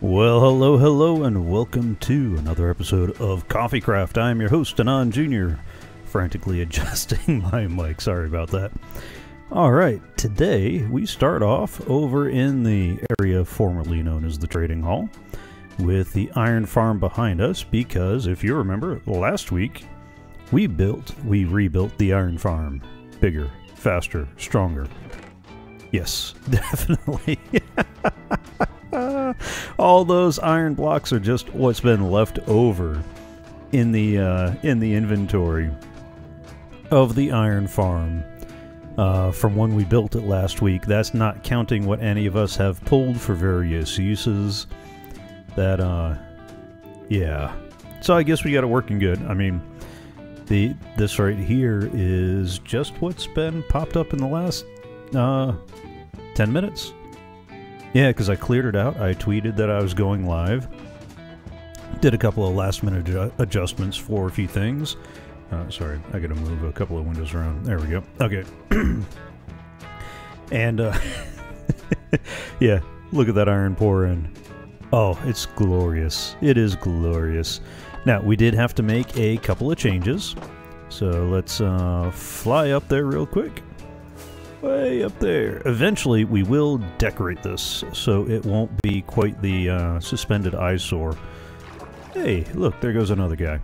Well, hello, hello, and welcome to another episode of Coffee Craft. I am your host, Anon Jr., frantically adjusting my mic. Sorry about that. All right, today we start off over in the area formerly known as the Trading Hall with the Iron Farm behind us because if you remember, last week we built, we rebuilt the Iron Farm. Bigger, faster, stronger. Yes, definitely. All those iron blocks are just what's been left over in the uh, in the inventory of the iron farm uh, from when we built it last week. That's not counting what any of us have pulled for various uses. That uh, yeah. So I guess we got it working good. I mean, the this right here is just what's been popped up in the last uh, ten minutes. Yeah, because I cleared it out. I tweeted that I was going live. Did a couple of last minute adju- adjustments for a few things. Uh, sorry, I gotta move a couple of windows around. There we go. Okay. and, uh, yeah, look at that iron pour in. Oh, it's glorious. It is glorious. Now, we did have to make a couple of changes. So let's uh, fly up there real quick way up there. Eventually, we will decorate this so it won't be quite the uh, suspended eyesore. Hey, look, there goes another guy.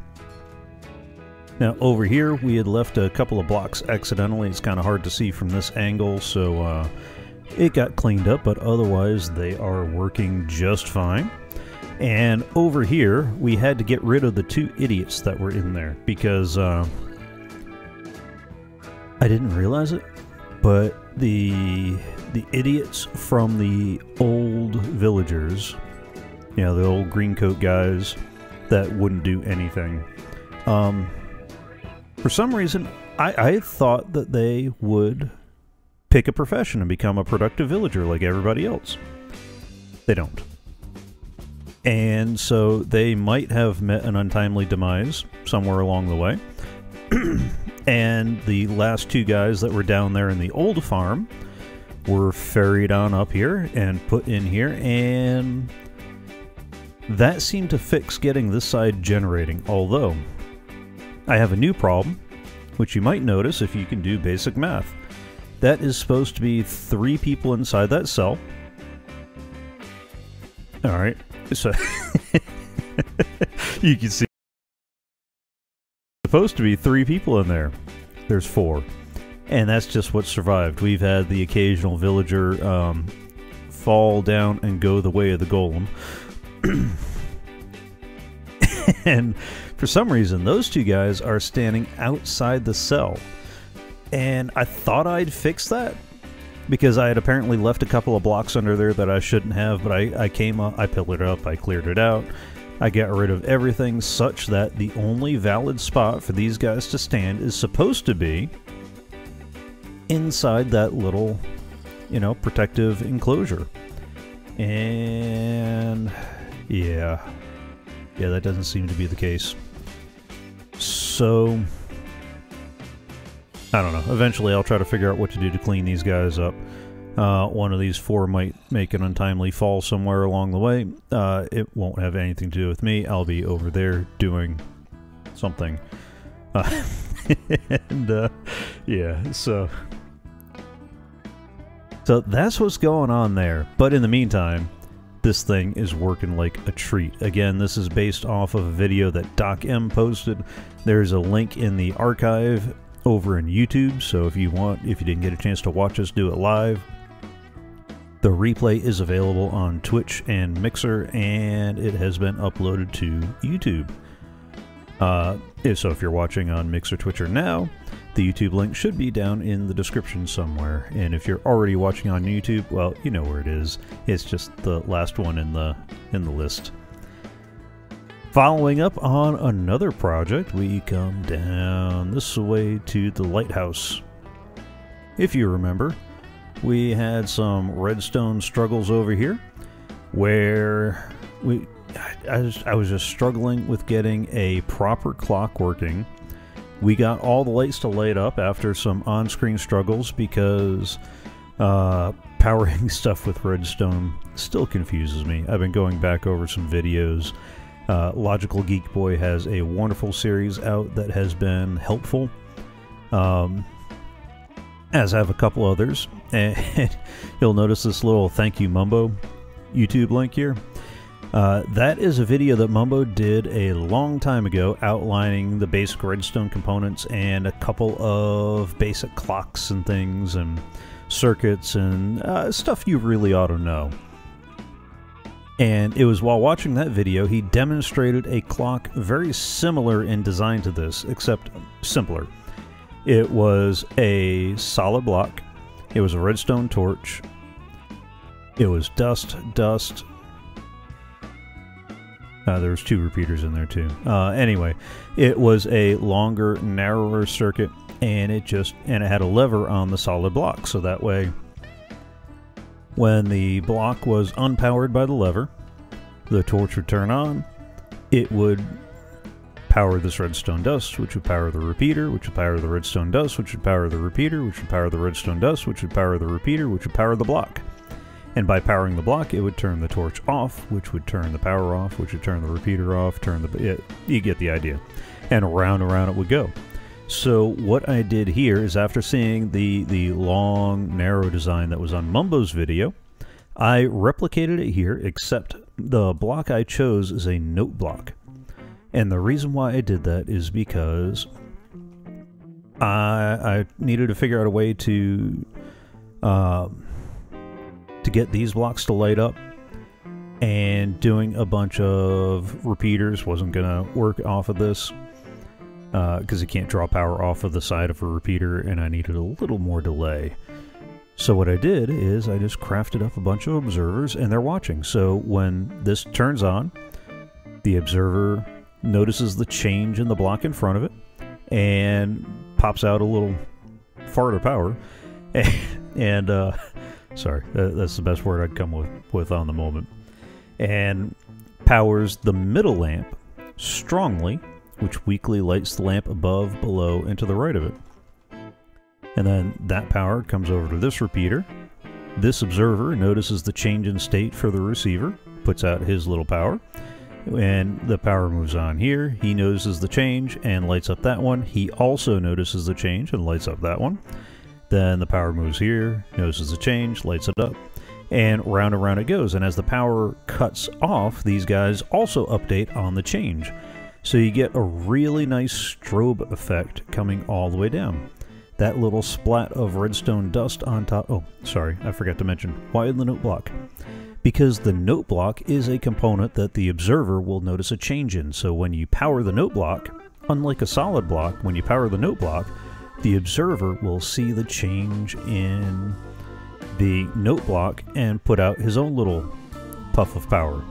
Now, over here, we had left a couple of blocks accidentally. It's kind of hard to see from this angle, so uh, it got cleaned up, but otherwise, they are working just fine. And over here, we had to get rid of the two idiots that were in there because uh, I didn't realize it, but the the idiots from the old villagers, you know, the old green coat guys that wouldn't do anything. Um, for some reason, I, I thought that they would pick a profession and become a productive villager like everybody else. They don't. And so they might have met an untimely demise somewhere along the way. and the last two guys that were down there in the old farm were ferried on up here and put in here and that seemed to fix getting this side generating although I have a new problem which you might notice if you can do basic math. That is supposed to be three people inside that cell. Alright so you can see supposed to be three people in there. There's four. And that's just what survived. We've had the occasional villager um, fall down and go the way of the golem. and for some reason, those two guys are standing outside the cell. And I thought I'd fix that because I had apparently left a couple of blocks under there that I shouldn't have, but I, I came up, I pillared it up, I cleared it out, I got rid of everything such that the only valid spot for these guys to stand is supposed to be inside that little, you know, protective enclosure. And yeah, yeah, that doesn't seem to be the case. So, I don't know. Eventually, I'll try to figure out what to do to clean these guys up. Uh, one of these four might make an untimely fall somewhere along the way. Uh, it won't have anything to do with me. I'll be over there doing something. Uh, and uh, yeah, so so that's what's going on there. But in the meantime, this thing is working like a treat. Again, this is based off of a video that Doc M posted. There's a link in the archive over in YouTube, so if you want, if you didn't get a chance to watch us do it live, the replay is available on Twitch and Mixer, and it has been uploaded to YouTube. Uh, so if you're watching on Mixer, Twitcher now, the YouTube link should be down in the description somewhere. And if you're already watching on YouTube, well, you know where it is. It's just the last one in the in the list. Following up on another project, we come down this way to the lighthouse. If you remember, we had some redstone struggles over here where we I was, I was just struggling with getting a proper clock working. We got all the lights to light up after some on-screen struggles because Uh, powering stuff with redstone still confuses me. I've been going back over some videos. Uh, Logical Geek Boy has a wonderful series out that has been helpful. Um, as have a couple others. And you'll notice this little thank you Mumbo YouTube link here. Uh, that is a video that Mumbo did a long time ago outlining the basic redstone components and a couple of basic clocks and things and circuits and uh, stuff you really ought to know. And it was while watching that video he demonstrated a clock very similar in design to this, except simpler. It was a solid block it was a redstone torch. It was dust, dust. Uh, there was two repeaters in there too. Uh, anyway, it was a longer, narrower circuit, and it just and it had a lever on the solid block, so that way, when the block was unpowered by the lever, the torch would turn on. It would power this redstone dust, which would power the repeater, which would power the redstone dust, which would power the repeater, which would power the redstone dust, which would power the repeater, which would power the block. And by powering the block, it would turn the torch off, which would turn the power off, which would turn the repeater off, turn the... It, you get the idea. And around and around it would go. So what I did here is after seeing the, the long, narrow design that was on Mumbo's video, I replicated it here, except the block I chose is a note block. And the reason why I did that is because I, I needed to figure out a way to uh, to get these blocks to light up. And doing a bunch of repeaters wasn't going to work off of this because uh, you can't draw power off of the side of a repeater, and I needed a little more delay. So what I did is I just crafted up a bunch of observers, and they're watching. So when this turns on, the observer notices the change in the block in front of it and pops out a little fart of power. and, uh, sorry, that's the best word I'd come with, with on the moment. And powers the middle lamp strongly, which weakly lights the lamp above, below, and to the right of it. And then that power comes over to this repeater. This observer notices the change in state for the receiver, puts out his little power, and the power moves on here. He notices the change and lights up that one. He also notices the change and lights up that one. Then the power moves here, notices the change, lights it up, and round and round it goes. And as the power cuts off, these guys also update on the change. So you get a really nice strobe effect coming all the way down. That little splat of redstone dust on top. Oh, sorry, I forgot to mention. Why in the note block? Because the note block is a component that the observer will notice a change in. So when you power the note block, unlike a solid block, when you power the note block, the observer will see the change in the note block and put out his own little puff of power.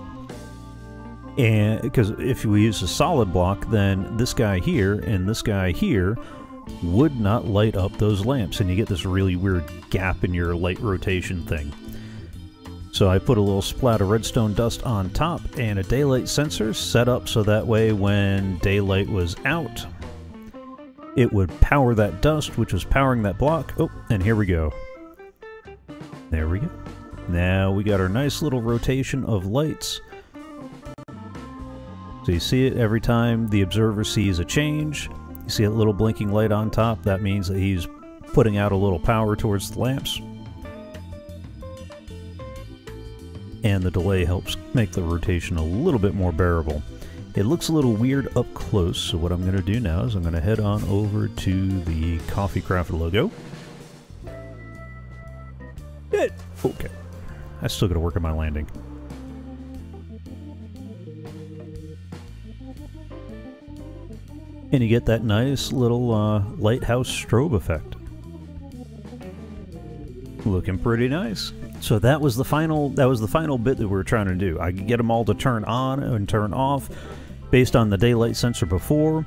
And because if we use a solid block, then this guy here and this guy here would not light up those lamps, and you get this really weird gap in your light rotation thing. So I put a little splat of redstone dust on top and a daylight sensor set up so that way when daylight was out, it would power that dust, which was powering that block. Oh, and here we go. There we go. Now we got our nice little rotation of lights. So you see it every time the observer sees a change. You see a little blinking light on top. That means that he's putting out a little power towards the lamps. And the delay helps make the rotation a little bit more bearable. It looks a little weird up close, so what I'm going to do now is I'm going to head on over to the Coffee Craft logo. It, okay. I still got to work on my landing. And you get that nice little uh, lighthouse strobe effect. Looking pretty nice. So that was the final that was the final bit that we were trying to do. I could get them all to turn on and turn off based on the daylight sensor before.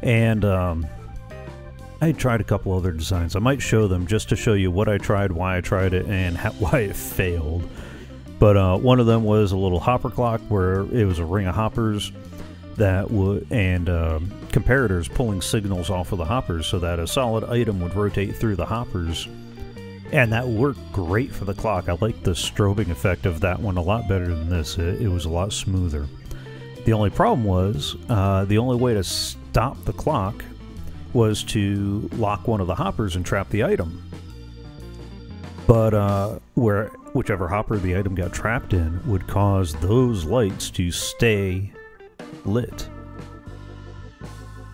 And um, I tried a couple other designs. I might show them just to show you what I tried, why I tried it, and how, why it failed. But uh, one of them was a little hopper clock where it was a ring of hoppers that would and uh, comparators pulling signals off of the hoppers so that a solid item would rotate through the hoppers And that worked great for the clock. I like the strobing effect of that one a lot better than this. It, it was a lot smoother. The only problem was uh, the only way to stop the clock was to lock one of the hoppers and trap the item. But uh, where whichever hopper the item got trapped in would cause those lights to stay lit.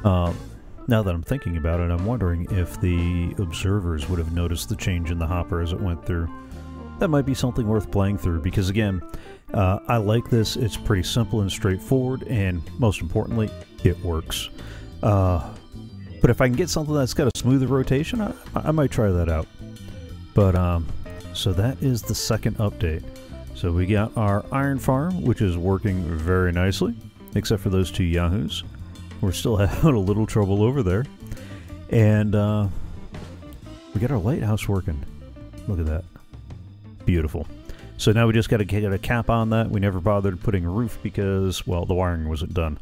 Um, now that I'm thinking about it, I'm wondering if the observers would have noticed the change in the hopper as it went through. That might be something worth playing through because, again, uh, I like this. It's pretty simple and straightforward, and most importantly, it works. Uh, but if I can get something that's got a smoother rotation, I, I might try that out. But, um, so that is the second update. So we got our iron farm, which is working very nicely, except for those two yahoos. We're still having a little trouble over there. And uh, we got our lighthouse working. Look at that. Beautiful. So now we just got to get a cap on that. We never bothered putting a roof because, well, the wiring wasn't done.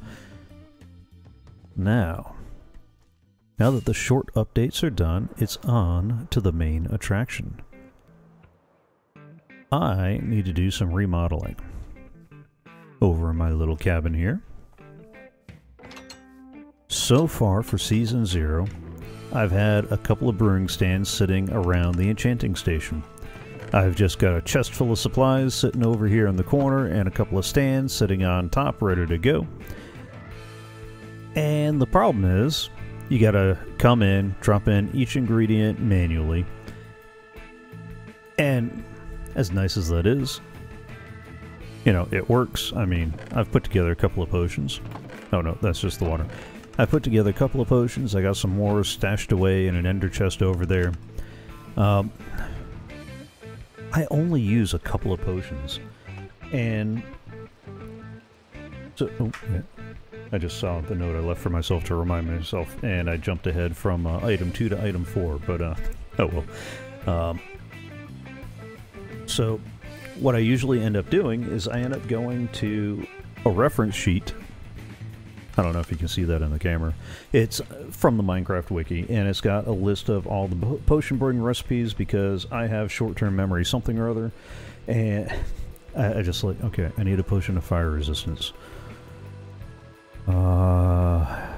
Now, now that the short updates are done, it's on to the main attraction. I need to do some remodeling over in my little cabin here. So far for Season 0, I've had a couple of brewing stands sitting around the enchanting station. I've just got a chest full of supplies sitting over here in the corner and a couple of stands sitting on top ready to go. And the problem is, you gotta come in, drop in each ingredient manually. And as nice as that is, you know, it works. I mean, I've put together a couple of potions. Oh no, that's just the water. I put together a couple of potions. I got some more stashed away in an ender chest over there. Um, I only use a couple of potions. And... So, oh, yeah. I just saw the note I left for myself to remind myself, and I jumped ahead from uh, item 2 to item 4, but, uh, oh well. Um, so, what I usually end up doing is I end up going to a reference sheet I don't know if you can see that in the camera. It's from the Minecraft wiki, and it's got a list of all the potion brewing recipes because I have short-term memory, something or other, and I, I, just like, okay, I need a potion of fire resistance. Uh,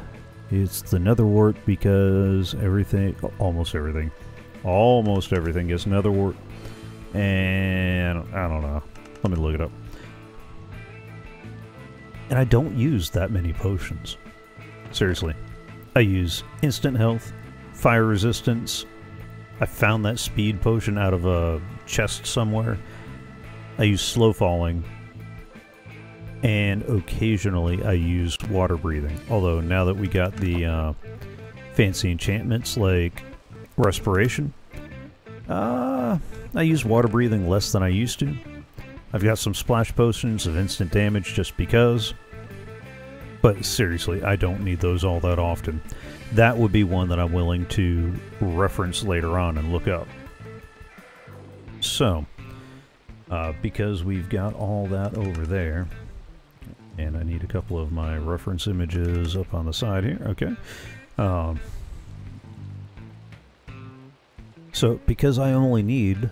it's the netherwort because everything, almost everything, almost everything gets netherwort, and I don't know. Let me look it up. And I don't use that many potions. Seriously. I use instant health, fire resistance. I found that speed potion out of a chest somewhere. I use slow falling. And occasionally I use water breathing. Although now that we got the uh, fancy enchantments like respiration, uh, I use water breathing less than I used to. I've got some splash potions of instant damage just because. But seriously, I don't need those all that often. That would be one that I'm willing to reference later on and look up. So, uh, because we've got all that over there, and I need a couple of my reference images up on the side here, okay. Um, so, because I only need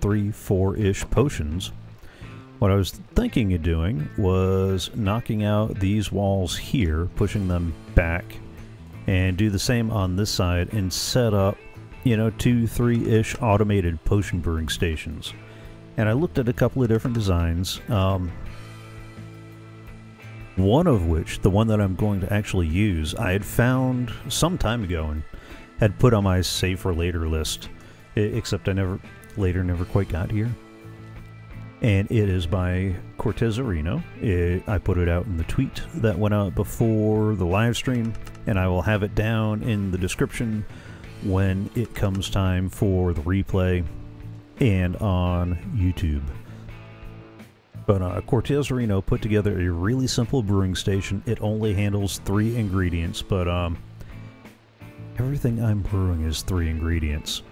three, four-ish potions, what I was thinking of doing was knocking out these walls here, pushing them back, and do the same on this side and set up, you know, two, three-ish automated potion brewing stations. And I looked at a couple of different designs. Um, one of which, the one that I'm going to actually use, I had found some time ago and had put on my save for later list, except I never, later never quite got here and it is by Cortezerino. It, I put it out in the tweet that went out before the live stream, and I will have it down in the description when it comes time for the replay and on YouTube. But uh, Cortezerino put together a really simple brewing station. It only handles three ingredients, but um, everything I'm brewing is three ingredients.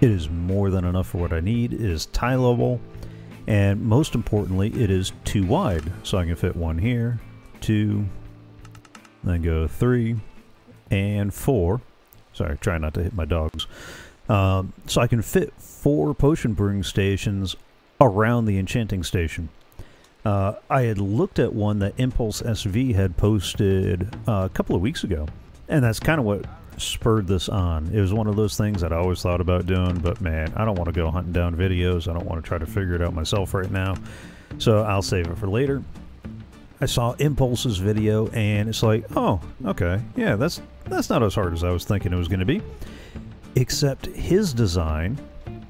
It is more than enough for what I need. It is tileable and most importantly, it is too wide. So I can fit one here, two, then go three, and four. Sorry, try not to hit my dogs. Um, so I can fit four potion brewing stations around the enchanting station. Uh, I had looked at one that Impulse SV had posted uh, a couple of weeks ago, and that's kind of what spurred this on. It was one of those things that I always thought about doing, but man, I don't want to go hunting down videos. I don't want to try to figure it out myself right now. So I'll save it for later. I saw Impulse's video and it's like, oh, okay, yeah, that's that's not as hard as I was thinking it was going to be. Except his design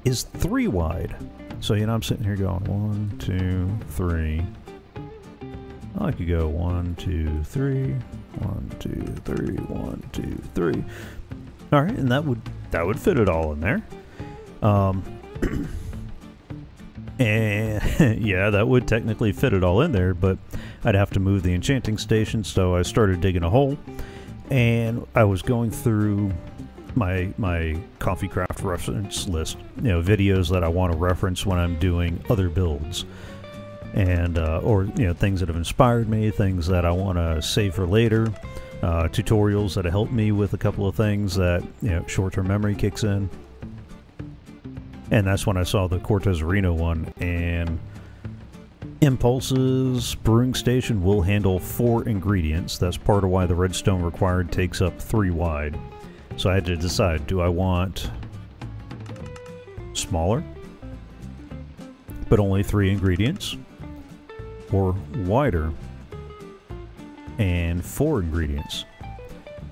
is three wide. So you know, I'm sitting here going one, two, three. I could go one, two, three, one, two, three, one, two, three. All right, and that would that would fit it all in there. Um, and yeah, that would technically fit it all in there, but I'd have to move the enchanting station, so I started digging a hole, and I was going through my my coffee craft reference list, you know, videos that I want to reference when I'm doing other builds, and uh, or you know things that have inspired me, things that I want to save for later, uh, tutorials that have helped me with a couple of things that you know short-term memory kicks in, and that's when I saw the Cortezerino one and Impulse's brewing station will handle four ingredients. That's part of why the redstone required takes up three wide. So I had to decide, do I want smaller, but only three ingredients, or wider and four ingredients?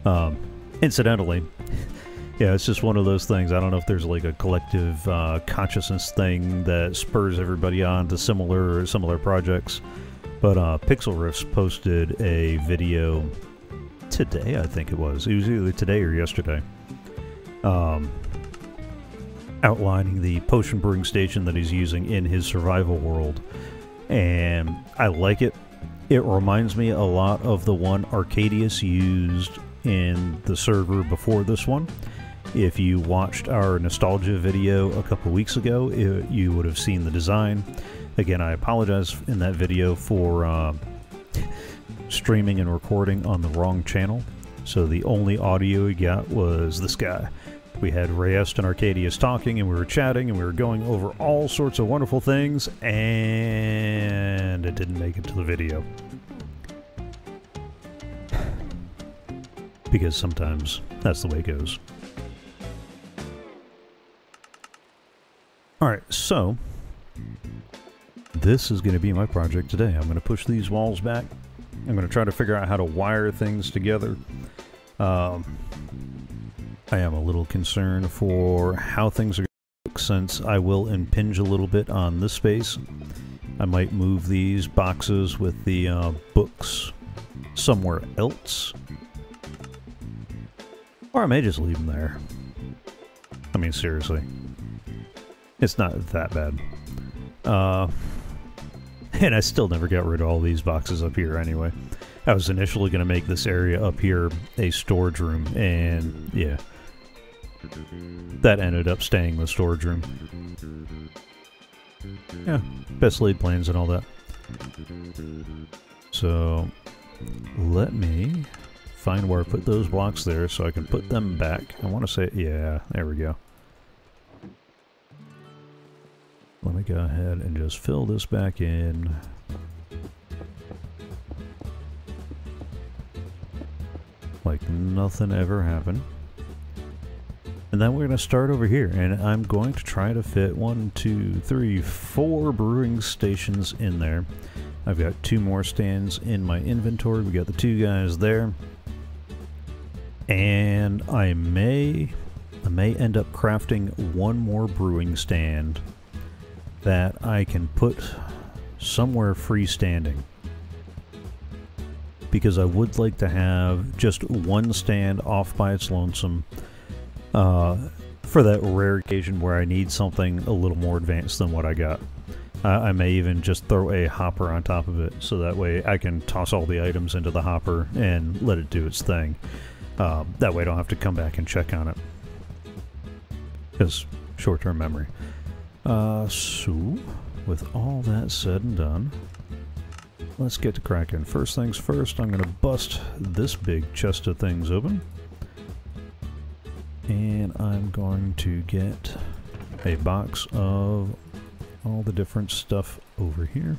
Um, incidentally, yeah, it's just one of those things. I don't know if there's like a collective uh, consciousness thing that spurs everybody on to similar similar projects. But uh, Pixlriffs posted a video today, I think it was. It was either today or yesterday. Um, outlining the potion brewing station that he's using in his survival world. And I like it. It reminds me a lot of the one Arcadius used in the server before this one. If you watched our nostalgia video a couple weeks ago, it, you would have seen the design. Again, I apologize in that video for uh, streaming and recording on the wrong channel. So the only audio we got was this guy. We had Rayest and Arcadius talking, and we were chatting, and we were going over all sorts of wonderful things, and it didn't make it to the video. Because sometimes that's the way it goes. Alright, so this is going to be my project today. I'm going to push these walls back. I'm going to try to figure out how to wire things together. Um, I am a little concerned for how things are since I will impinge a little bit on this space. I might move these boxes with the uh, books somewhere else. Or I may just leave them there. I mean, seriously. It's not that bad. Uh, and I still never got rid of all these boxes up here anyway. I was initially going to make this area up here a storage room, and yeah. That ended up staying the storage room. Yeah, best laid plans and all that. So, let me find where I put those blocks there so I can put them back. I want to say, yeah, there we go. Let me go ahead and just fill this back in. Like nothing ever happened. And then we're going to start over here, and I'm going to try to fit one, two, three, four brewing stations in there. I've got two more stands in my inventory. We got the two guys there. And I may, I may end up crafting one more brewing stand that I can put somewhere freestanding. Because I would like to have just one stand off by its lonesome uh, for that rare occasion where I need something a little more advanced than what I got. Uh, I may even just throw a hopper on top of it so that way I can toss all the items into the hopper and let it do its thing. Uh, that way I don't have to come back and check on it. Because short-term memory. Uh, so, with all that said and done, let's get to cracking. First things first, I'm going to bust this big chest of things open. And I'm going to get a box of all the different stuff over here.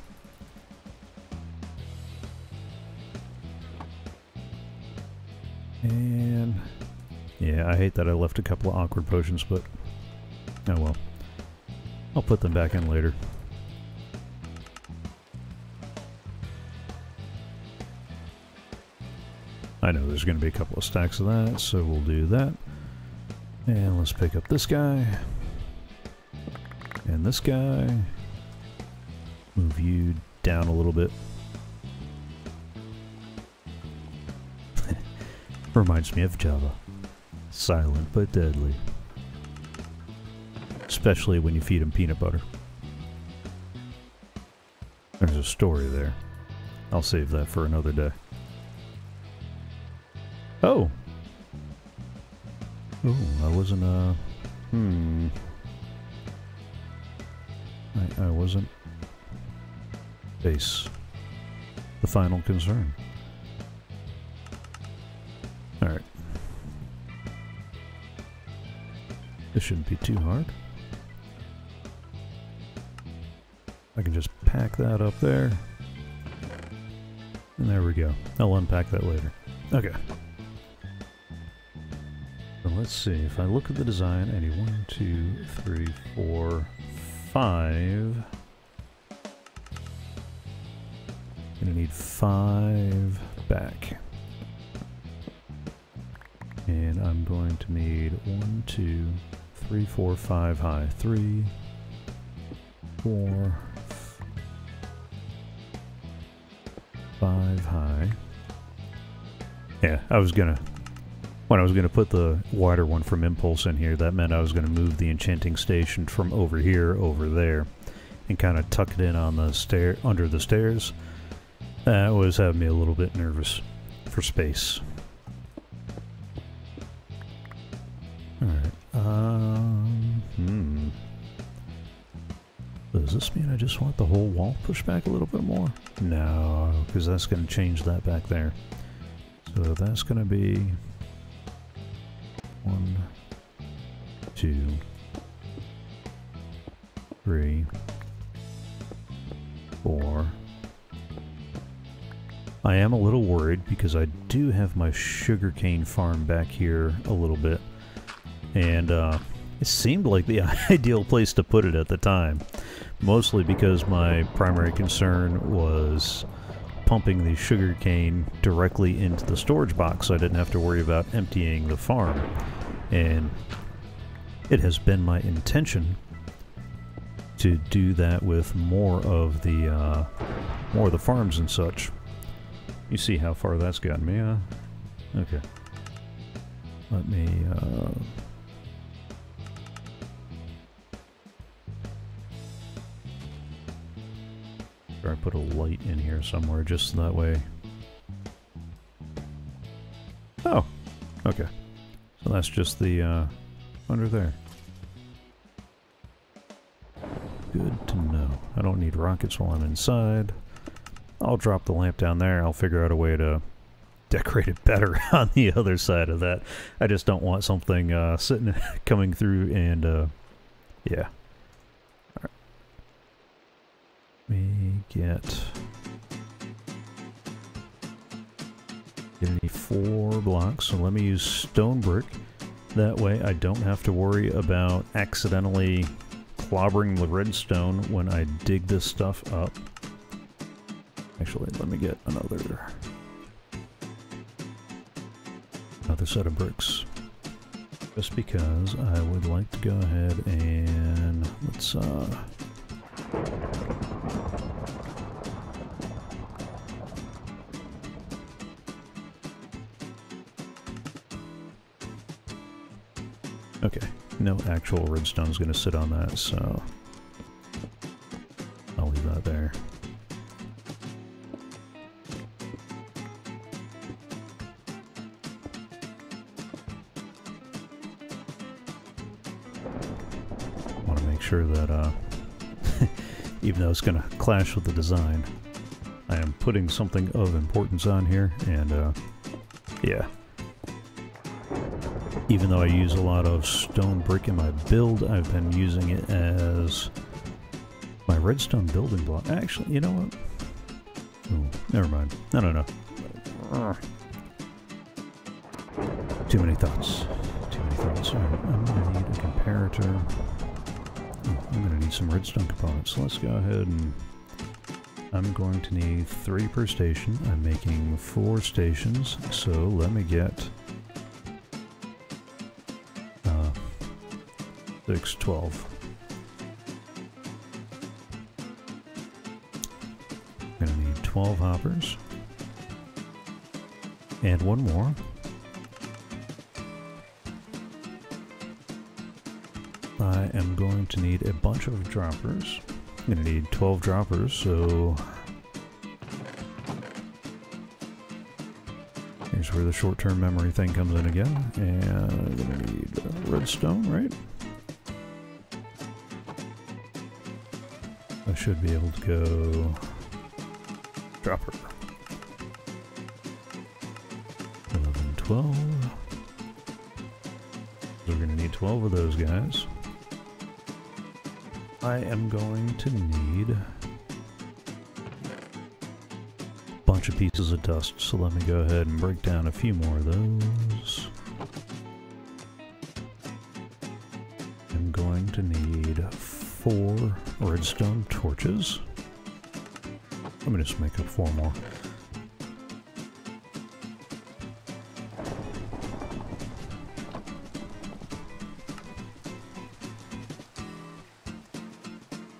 And yeah, I hate that I left a couple of awkward potions, but oh well. I'll put them back in later. I know there's going to be a couple of stacks of that, so we'll do that. And let's pick up this guy. And this guy. Move you down a little bit. Reminds me of Java. Silent but deadly. Especially when you feed him peanut butter. There's a story there. I'll save that for another day. Oh! Oh, I wasn't, uh... Hmm... I, I wasn't... Base. The final concern. Alright. This shouldn't be too hard. I can just pack that up there. And there we go. I'll unpack that later. Okay. So let's see. If I look at the design, I need one, two, three, four, five. Gonna need five back. And I'm going to need one, two, three, four, five high. Three, four, five high. Yeah, I was gonna when I was gonna put the wider one from Impulse in here, that meant I was gonna move the enchanting station from over here over there and kind of tuck it in on the stair under the stairs. That was having me a little bit nervous for space. Alright. Um hmm. Does this mean I just want the whole wall pushed back a little bit more? No, because that's going to change that back there. So that's going to be one, two, three, four. I am a little worried because I do have my sugarcane farm back here a little bit. And uh, it seemed like the ideal place to put it at the time. Mostly because my primary concern was pumping the sugarcane directly into the storage box so I didn't have to worry about emptying the farm. And it has been my intention to do that with more of the uh, more of the farms and such. You see how far that's gotten me, huh? Okay. Let me uh, I put a light in here somewhere just that way. Oh, okay. That's just the, uh, under there. Good to know. I don't need rockets while I'm inside. I'll drop the lamp down there. I'll figure out a way to decorate it better on the other side of that. I just don't want something uh, sitting, coming through and, uh, yeah. me get get any four blocks. So let me use stone brick. That way I don't have to worry about accidentally clobbering the redstone when I dig this stuff up. Actually, let me get another another set of bricks. Just because I would like to go ahead and let's uh no actual redstone is going to sit on that, so I'll leave that there. want to make sure that, uh, even though it's going to clash with the design, I am putting something of importance on here, and, uh, yeah. Even though I use a lot of stone brick in my build, I've been using it as my redstone building block. Actually, you know what? Oh, never mind. I don't know. Too many thoughts. Too many thoughts. Alright, I'm gonna need a comparator. Oh, I'm gonna need some redstone components. So let's go ahead and I'm going to need three per station. I'm making four stations, so let me get 6, 12. I'm going to need 12 hoppers. And one more. I am going to need a bunch of droppers. I'm going to need 12 droppers, so... Here's where the short-term memory thing comes in again. And I'm going to need redstone, right? Should be able to go... Dropper. 11, 12. We're going to need 12 of those guys. I am going to need a bunch of pieces of dust, so let me go ahead and break down a few more of those. Torches. Let me just make up four more.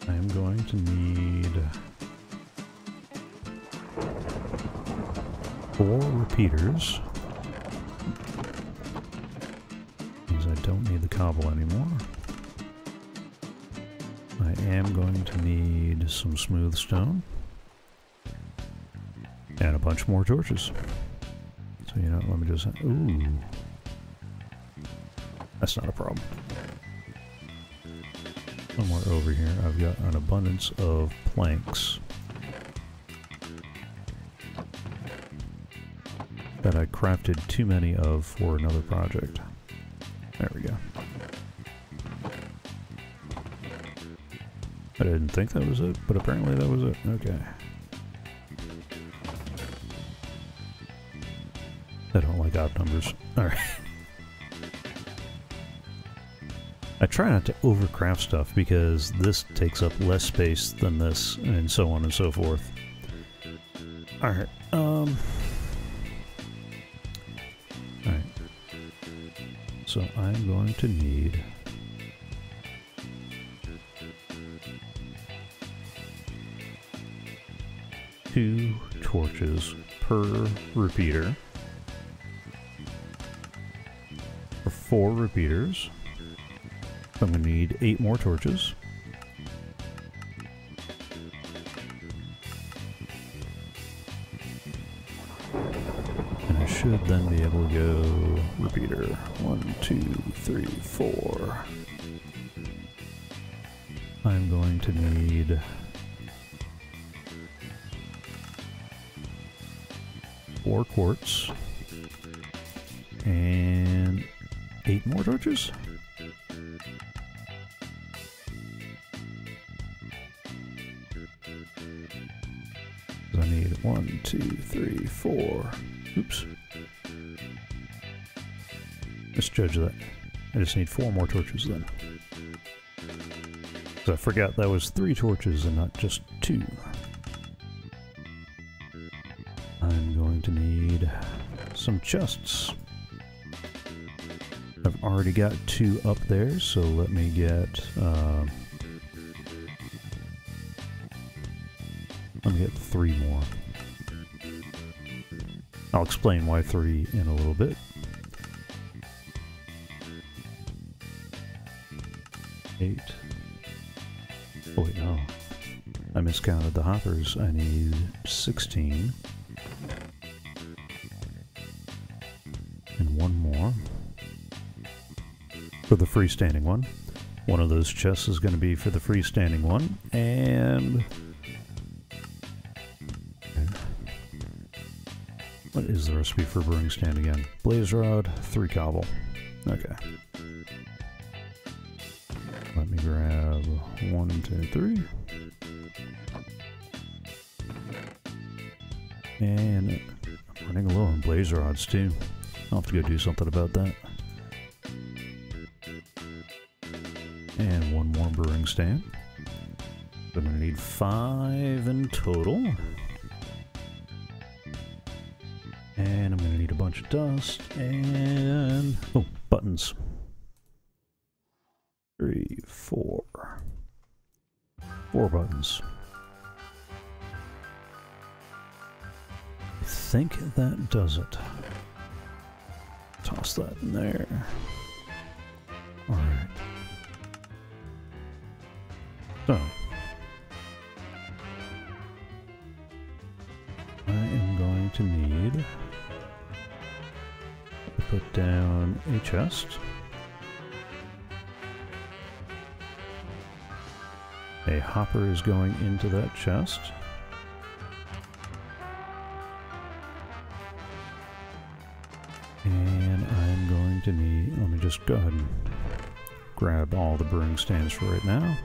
I am going to need four repeaters. Because I don't need the cobble anymore. I am going to need some smooth stone. And a bunch more torches. So, you know, let me just... Ooh. That's not a problem. Somewhere over here, I've got an abundance of planks. That I crafted too many of for another project. There we go. Didn't think that was it, but apparently that was it. Okay. I don't like odd numbers. Alright. I try not to overcraft stuff because this takes up less space than this, and so on and so forth. Alright, um... Alright. So I'm going to need... Two torches per repeater. For four repeaters. I'm going to need eight more torches. And I should then be able to go repeater. One, two, three, four. I'm going to need four quartz and eight more torches. I need one, two, three, four. Oops. Misjudge that. I just need four more torches then. Because I forgot that was three torches and not just two. Some chests. I've already got two up there, so let me get... Uh, Let me get three more. I'll explain why three in a little bit. Eight. Oh wait, no. I miscounted the hoppers. I need 16. For the freestanding one. One of those chests is going to be for the freestanding one. And... What is the recipe for brewing stand again? Blaze rod, three cobble. Okay. Let me grab one, two, three. And I'm running a low on blaze rods too. I'll have to go do something about that. Stand. I'm gonna need five in total. And I'm gonna need a bunch of dust and oh, buttons. Three, four. Four buttons. I think that does it. Toss that in there. Alright. So. I am going to need to put down a chest. A hopper is going into that chest. And I'm going to need, let me just go ahead and grab all the brewing stands for right now.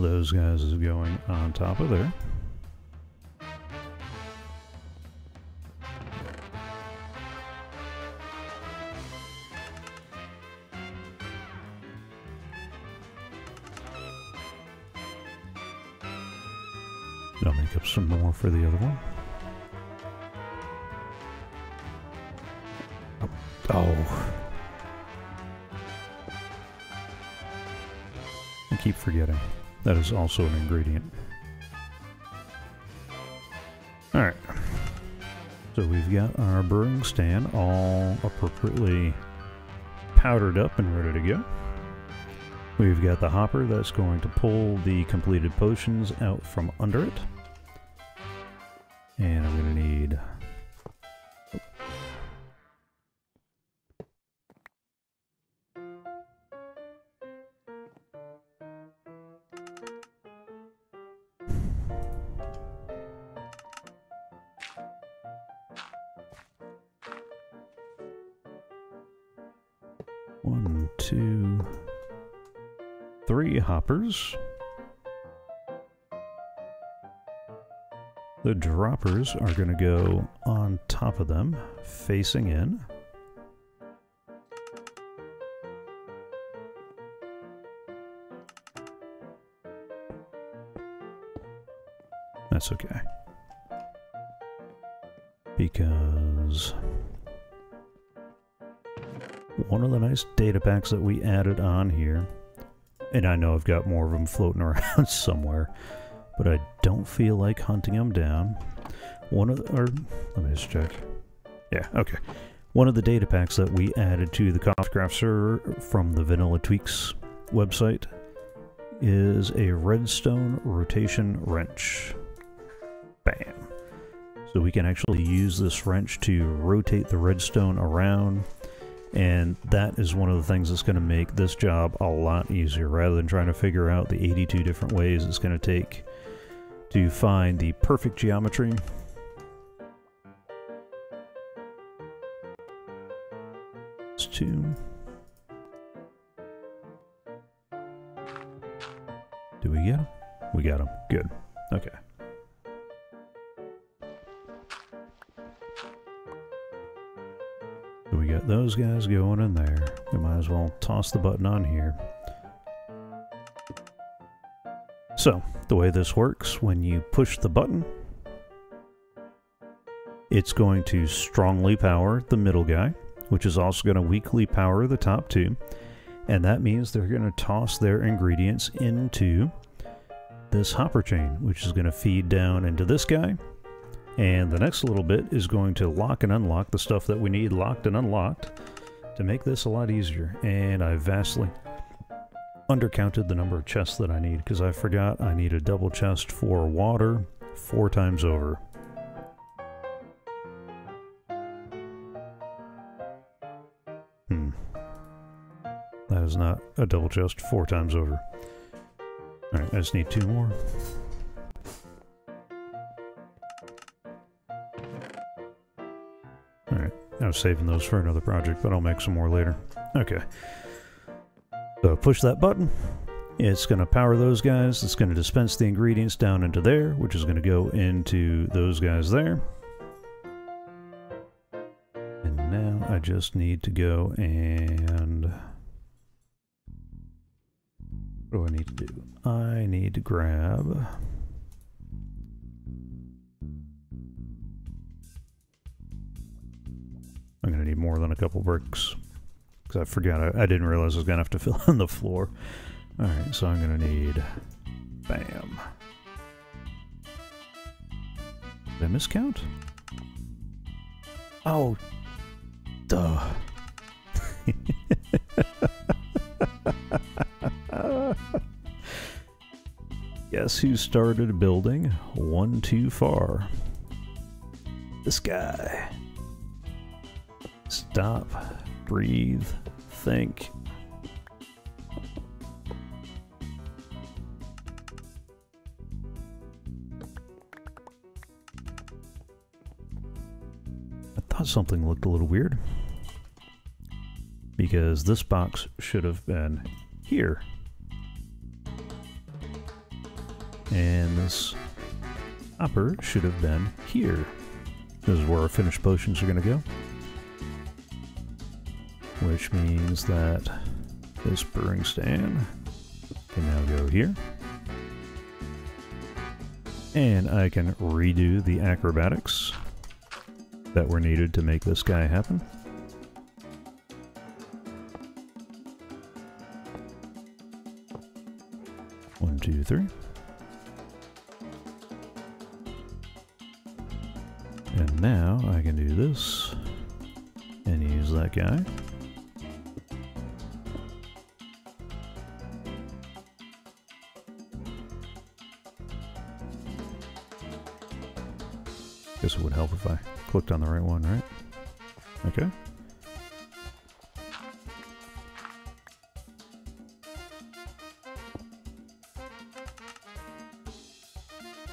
Those guys is going on top of there. Also an ingredient. Alright. So we've got our brewing stand all appropriately powdered up and ready to go. We've got the hopper that's going to pull the completed potions out from under it. Are going to go on top of them, facing in. That's okay. Because one of the nice data packs that we added on here, and I know I've got more of them floating around somewhere, but I don't feel like hunting them down. One of the, or let me just check. Yeah, okay. One of the data packs that we added to the CoffeeCraft server from the Vanilla Tweaks website is a redstone rotation wrench. Bam. So we can actually use this wrench to rotate the redstone around and that is one of the things that's going to make this job a lot easier rather than trying to figure out the 82 different ways it's going to take to find the perfect geometry. Two. Do we get them? We got them. Good. Okay. So we got those guys going in there. We might as well toss the button on here. So, the way this works, when you push the button, it's going to strongly power the middle guy, which is also going to weakly power the top two. And that means they're going to toss their ingredients into this hopper chain, which is going to feed down into this guy. And the next little bit is going to lock and unlock the stuff that we need locked and unlocked to make this a lot easier. And I vastly undercounted the number of chests that I need because I forgot I need a double chest for water four times over. Is not a double chest four times over. Alright, I just need two more. Alright, I was saving those for another project, but I'll make some more later. Okay. So push that button. It's going to power those guys. It's going to dispense the ingredients down into there, which is going to go into those guys there. And now I just need to go and... What do I need to do? I need to grab... I'm going to need more than a couple bricks. Because I forgot, I, I, didn't realize I was going to have to fill in the floor. Alright, so I'm going to need... Bam. Did I miscount? Oh, duh. Guess who started building one too far? This guy. Stop, breathe, think. I thought something looked a little weird. Because this box should have been here. And this hopper should have been here. This is where our finished potions are going to go which means that this brewing stand can now go here. And I can redo the acrobatics that were needed to make this guy happen. One, two, three. Now I can do this and use that guy. Guess it would help if I clicked on the right one, right? Okay.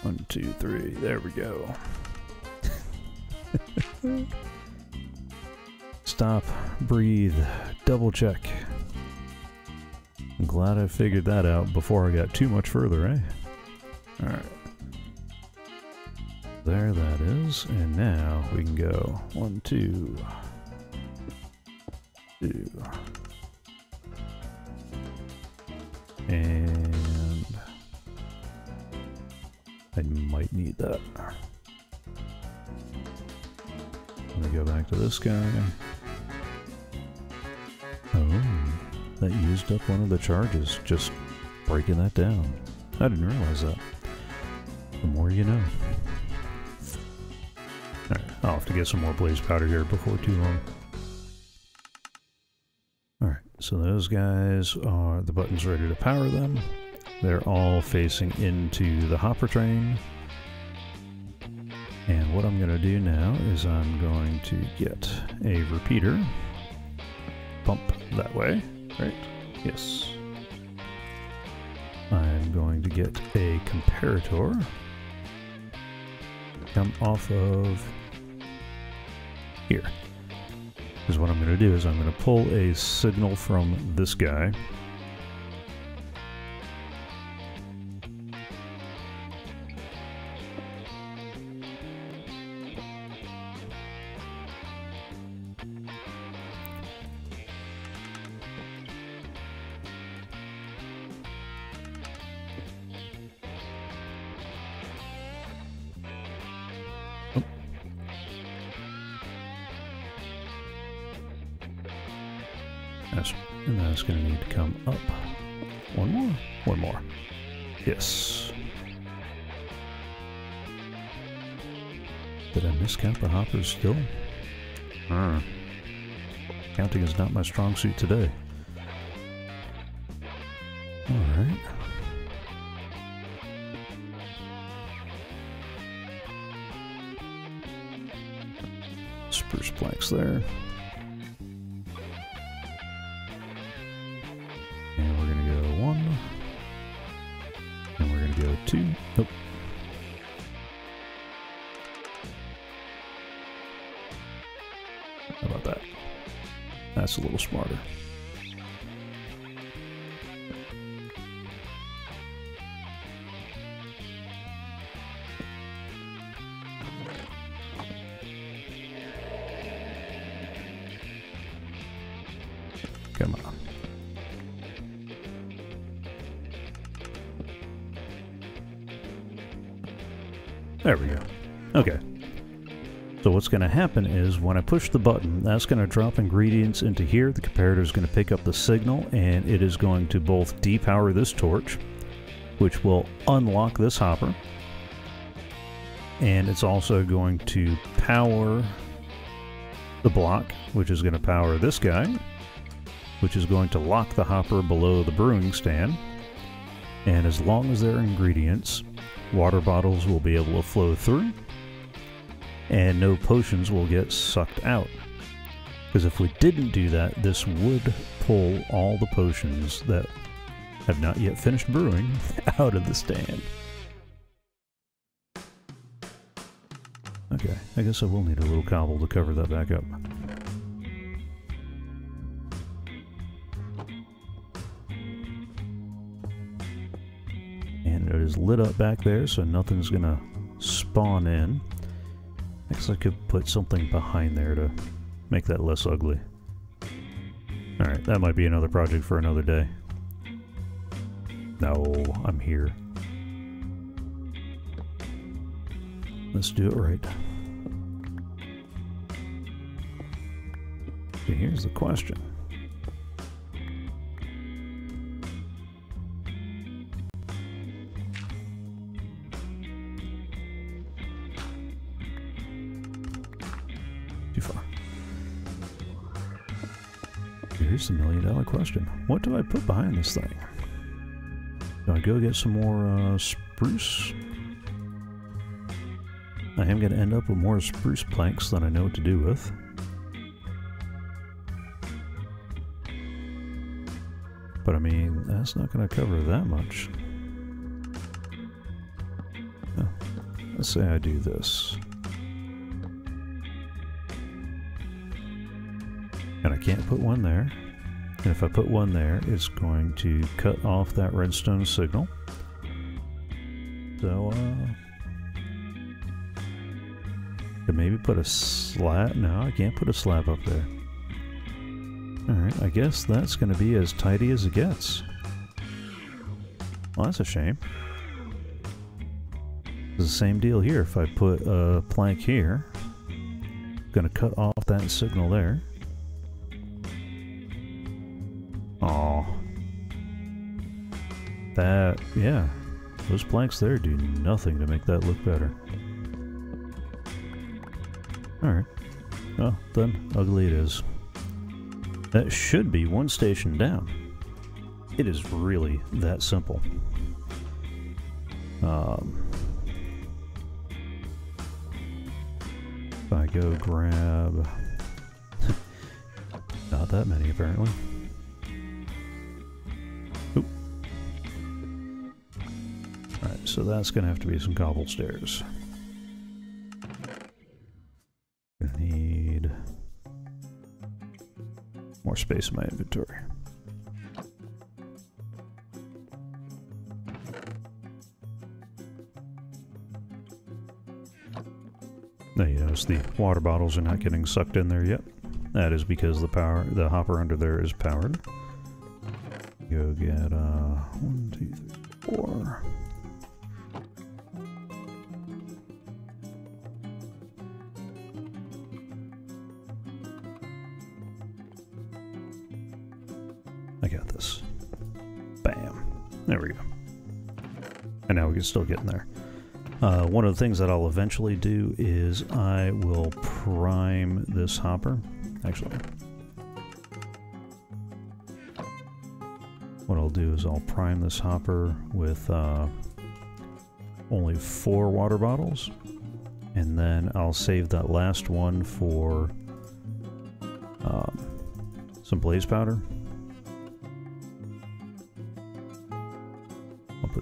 One, two, three. There we go. Stop, breathe, double check. I'm glad I figured that out before I got too much further, eh? Alright. There that is, and now we can go one, two, two, this guy. Oh, that used up one of the charges, just breaking that down. I didn't realize that. The more you know. I'll have to get some more blaze powder here before too long. Alright, so those guys are, the button's ready to power them. They're all facing into the hopper train. And what I'm going to do now is I'm going to get a repeater. Pump that way, right? Yes. I'm going to get a comparator. Come off of here. Because what I'm going to do is I'm going to pull a signal from this guy. Miscount the hoppers still? Uh, counting is not my strong suit today. Alright. Spruce planks there. What's going to happen is when I push the button, that's going to drop ingredients into here. The comparator is going to pick up the signal and it is going to both depower this torch, which will unlock this hopper. And it's also going to power the block, which is going to power this guy, which is going to lock the hopper below the brewing stand. And as long as there are ingredients, water bottles will be able to flow through and no potions will get sucked out. Because if we didn't do that, this would pull all the potions that have not yet finished brewing out of the stand. Okay, I guess I will need a little cobble to cover that back up. And it is lit up back there, so nothing's gonna spawn in. I guess I could put something behind there to make that less ugly. Alright, that might be another project for another day. No, I'm here. Let's do it right. Here's the question. Here's the million dollar question. What do I put behind this thing? Do I go get some more uh, spruce? I am going to end up with more spruce planks than I know what to do with. But I mean, that's not going to cover that much. Let's say I do this. And I can't put one there. And if I put one there, it's going to cut off that redstone signal. So, uh... Could maybe put a slab? No, I can't put a slab up there. Alright, I guess that's going to be as tidy as it gets. Well, that's a shame. It's the same deal here. If I put a plank here, going to cut off that signal there. That, yeah. Those planks there do nothing to make that look better. Alright. Well, then, ugly it is. That should be one station down. It is really that simple. Um, if I go grab... Not that many, apparently. That's going to have to be some cobble stairs. Gonna need more space in my inventory. Now you notice the water bottles are not getting sucked in there yet. That is because the power, the hopper under there is powered. Go get uh, one, two, three, four. Still getting there. Uh, one of the things that I'll eventually do is I will prime this hopper. Actually, what I'll do is I'll prime this hopper with uh, only four water bottles, and then I'll save that last one for um, some blaze powder.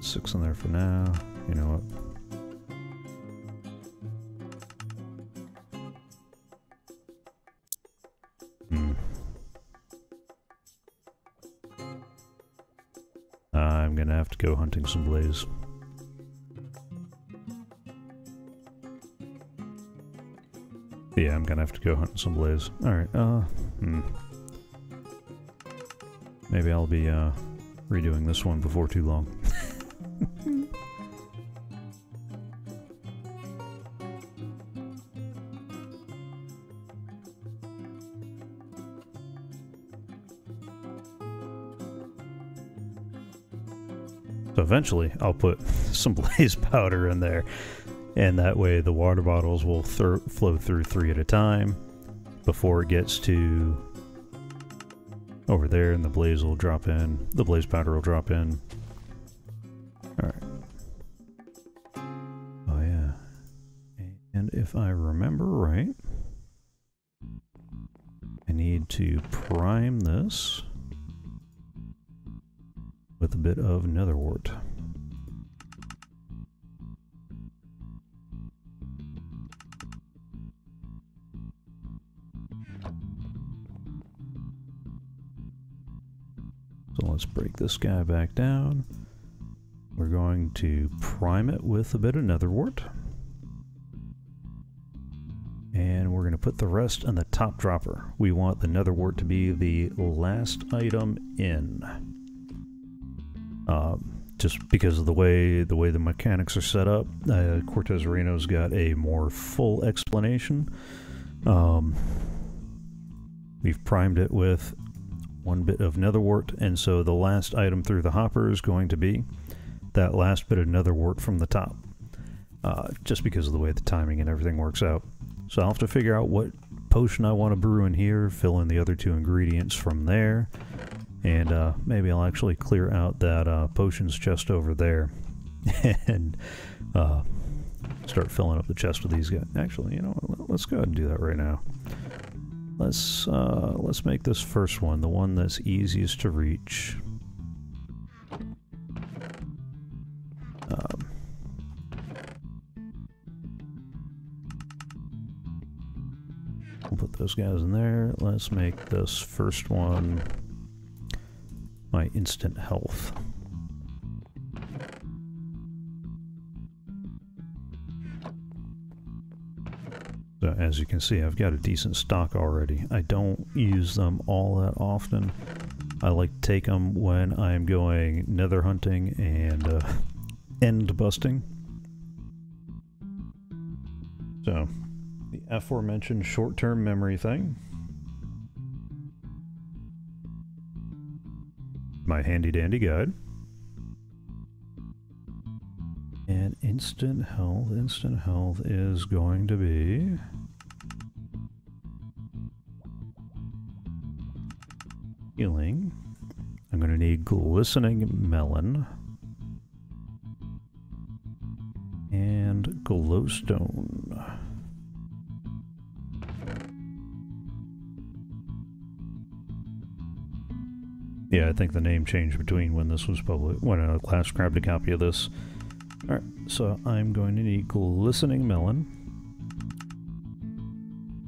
six on there for now. You know what? Hmm. I'm gonna have to go hunting some blaze. Yeah, I'm gonna have to go hunting some blaze. Alright, uh, hmm. Maybe I'll be, uh, redoing this one before too long. Eventually I'll put some blaze powder in there and that way the water bottles will flow through three at a time before it gets to over there and the blaze will drop in, the blaze powder will drop in. Alright. Oh yeah. And if I remember right, I need to prime this with a bit of netherwort. So let's break this guy back down. We're going to prime it with a bit of netherwort. And we're going to put the rest on the top dropper. We want the netherwort to be the last item in. Just because of the way the way the mechanics are set up, uh, Cortezerino's got a more full explanation. Um, we've primed it with one bit of netherwort, and so the last item through the hopper is going to be that last bit of netherwort from the top. Uh, just because of the way the timing and everything works out. So I'll have to figure out what potion I want to brew in here, fill in the other two ingredients from there, and uh, maybe I'll actually clear out that uh, potions chest over there and uh, start filling up the chest with these guys. Actually, you know, let's go ahead and do that right now. Let's uh, let's make this first one the one that's easiest to reach. Um, we'll put those guys in there. Let's make this first one my instant health. So as you can see, I've got a decent stock already. I don't use them all that often. I like to take them when I'm going nether hunting and uh, end busting. So, the aforementioned short-term memory thing. My handy-dandy guide. And instant health, instant health is going to be... Healing. I'm going to need glistening melon. And glowstone. Yeah, I think the name changed between when this was public, when a class grabbed a copy of this. Alright, so I'm going to need glistening melon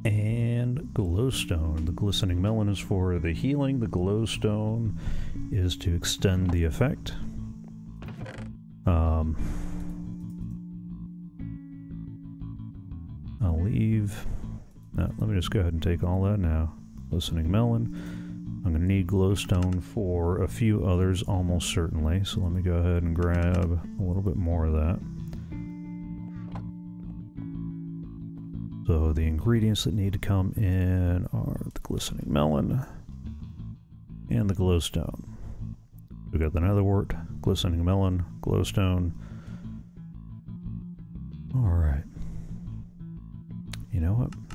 and glowstone. The glistening melon is for the healing, the glowstone is to extend the effect. Um, I'll leave. No, let me just go ahead and take all that now. Glistening melon. I'm going to need glowstone for a few others almost certainly, so let me go ahead and grab a little bit more of that. So the ingredients that need to come in are the glistening melon and the glowstone. We've got the netherwort, glistening melon, glowstone. Alright. You know what?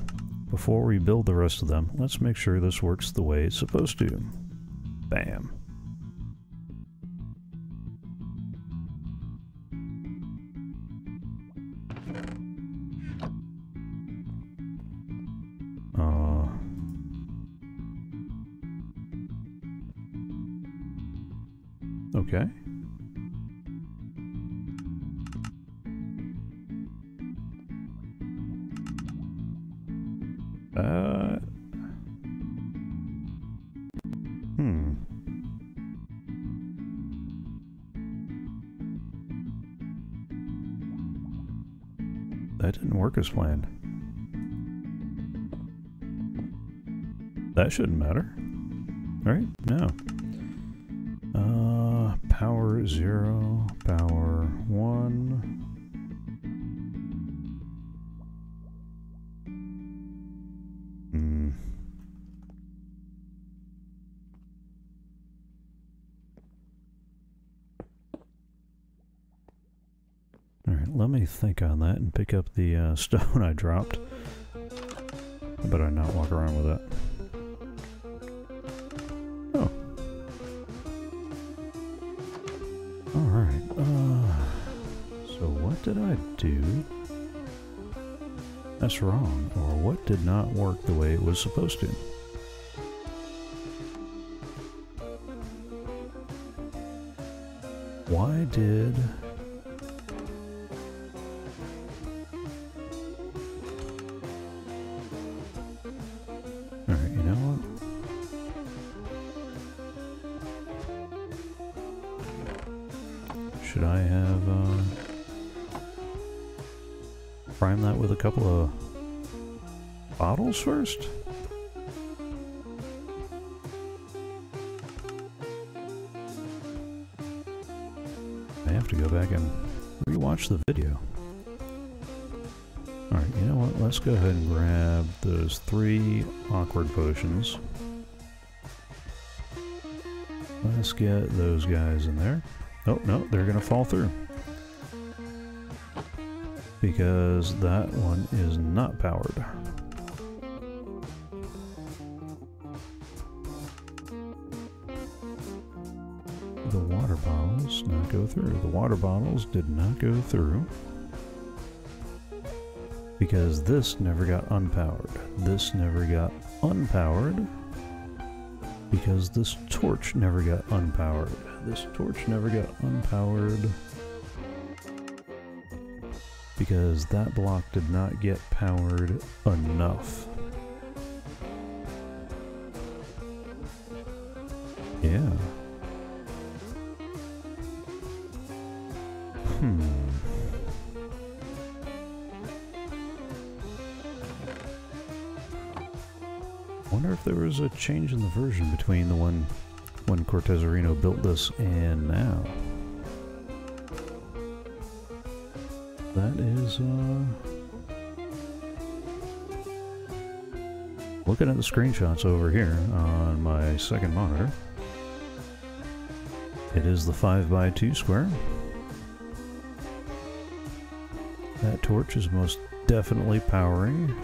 Before we build the rest of them, let's make sure this works the way it's supposed to. Bam. Uh, okay. work as planned. That shouldn't matter. Right? No. Uh, power 0, power 1. Up the uh, stone I dropped. But I better not walk around with that. Oh. Alright, uh, so what did I do that's wrong, or what did not work the way it was supposed to? Why did... first? I have to go back and rewatch the video. Alright, you know what? Let's go ahead and grab those three awkward potions. Let's get those guys in there. Oh, no, they're going to fall through. Because that one is not powered. Through. The water bottles did not go through. Because this never got unpowered. This never got unpowered. Because this torch never got unpowered. This torch never got unpowered. Because that block did not get powered enough. Change in the version between the one when Cortezerino built this and now. That is, uh... Looking at the screenshots over here on my second monitor. It is the 5x2 square. That torch is most definitely powering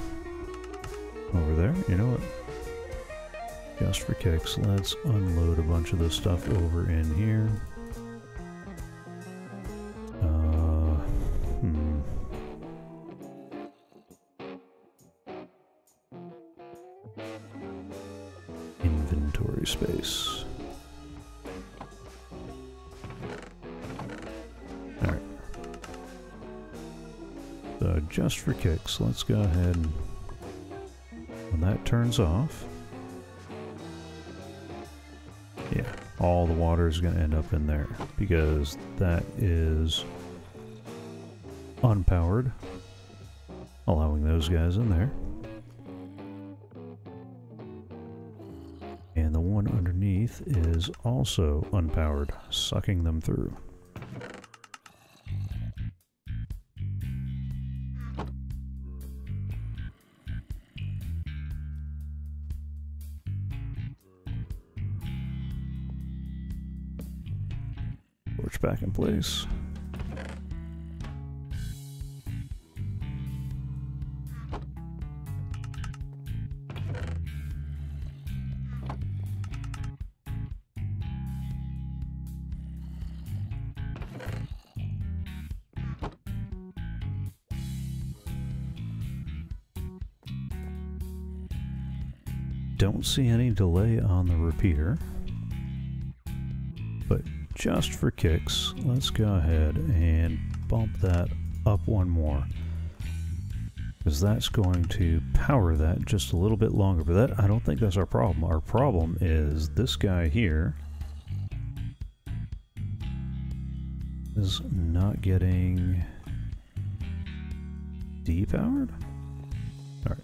over there. You know what? Just for kicks, let's unload a bunch of this stuff over in here. Uh, hmm. Inventory space. Alright. So just for kicks, let's go ahead and when that turns off, all the water is going to end up in there because that is unpowered, allowing those guys in there. And the one underneath is also unpowered, sucking them through. Place. Don't see any delay on the repeater. Just for kicks, let's go ahead and bump that up one more. Because that's going to power that just a little bit longer. But that I don't think that's our problem. Our problem is this guy here is not getting depowered? Alright.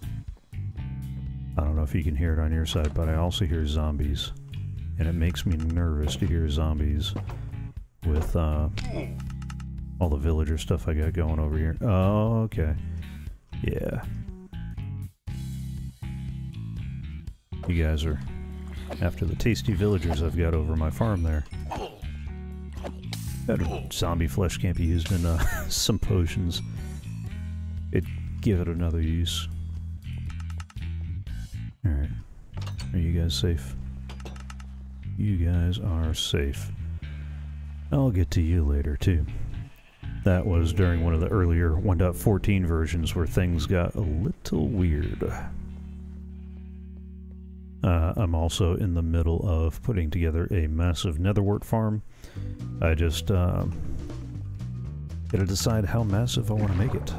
I don't know if you can hear it on your side, but I also hear zombies. And it makes me nervous to hear zombies with uh, all the villager stuff I got going over here. Oh, okay. Yeah. You guys are after the tasty villagers I've got over my farm there. That zombie flesh can't be used in uh, some potions. It give it another use. Alright. Are you guys safe? You guys are safe. I'll get to you later, too. That was during one of the earlier 1.14 versions where things got a little weird. Uh, I'm also in the middle of putting together a massive netherwort farm. I just uh, gotta decide how massive I want to make it.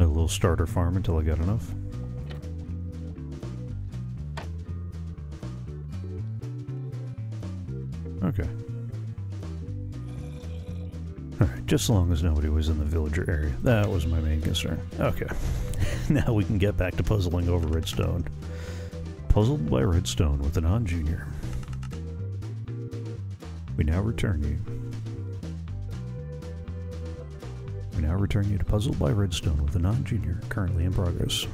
A little starter farm until I got enough. Okay. Alright, just as long as nobody was in the villager area. That was my main concern. Okay. now we can get back to puzzling over redstone. Puzzled by redstone with Anon Junior. We now return you. We now return you to Puzzled by Redstone with Anon Junior currently in progress.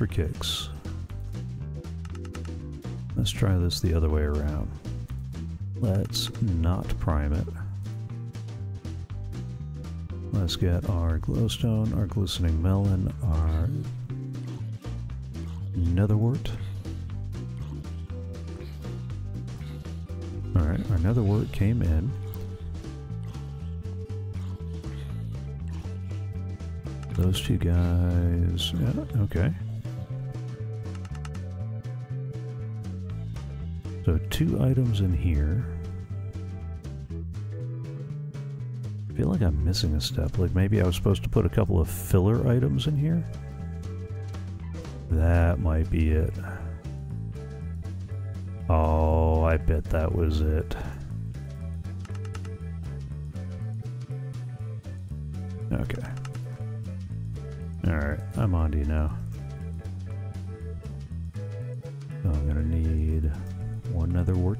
For kicks. Let's try this the other way around. Let's not prime it. Let's get our glowstone, our glistening melon, our netherwort. Alright, our netherwort came in. Those two guys, yeah, okay. So two items in here. I feel like I'm missing a step. Like maybe I was supposed to put a couple of filler items in here? That might be it. Oh, I bet that was it. Okay. Alright, I'm on to you now.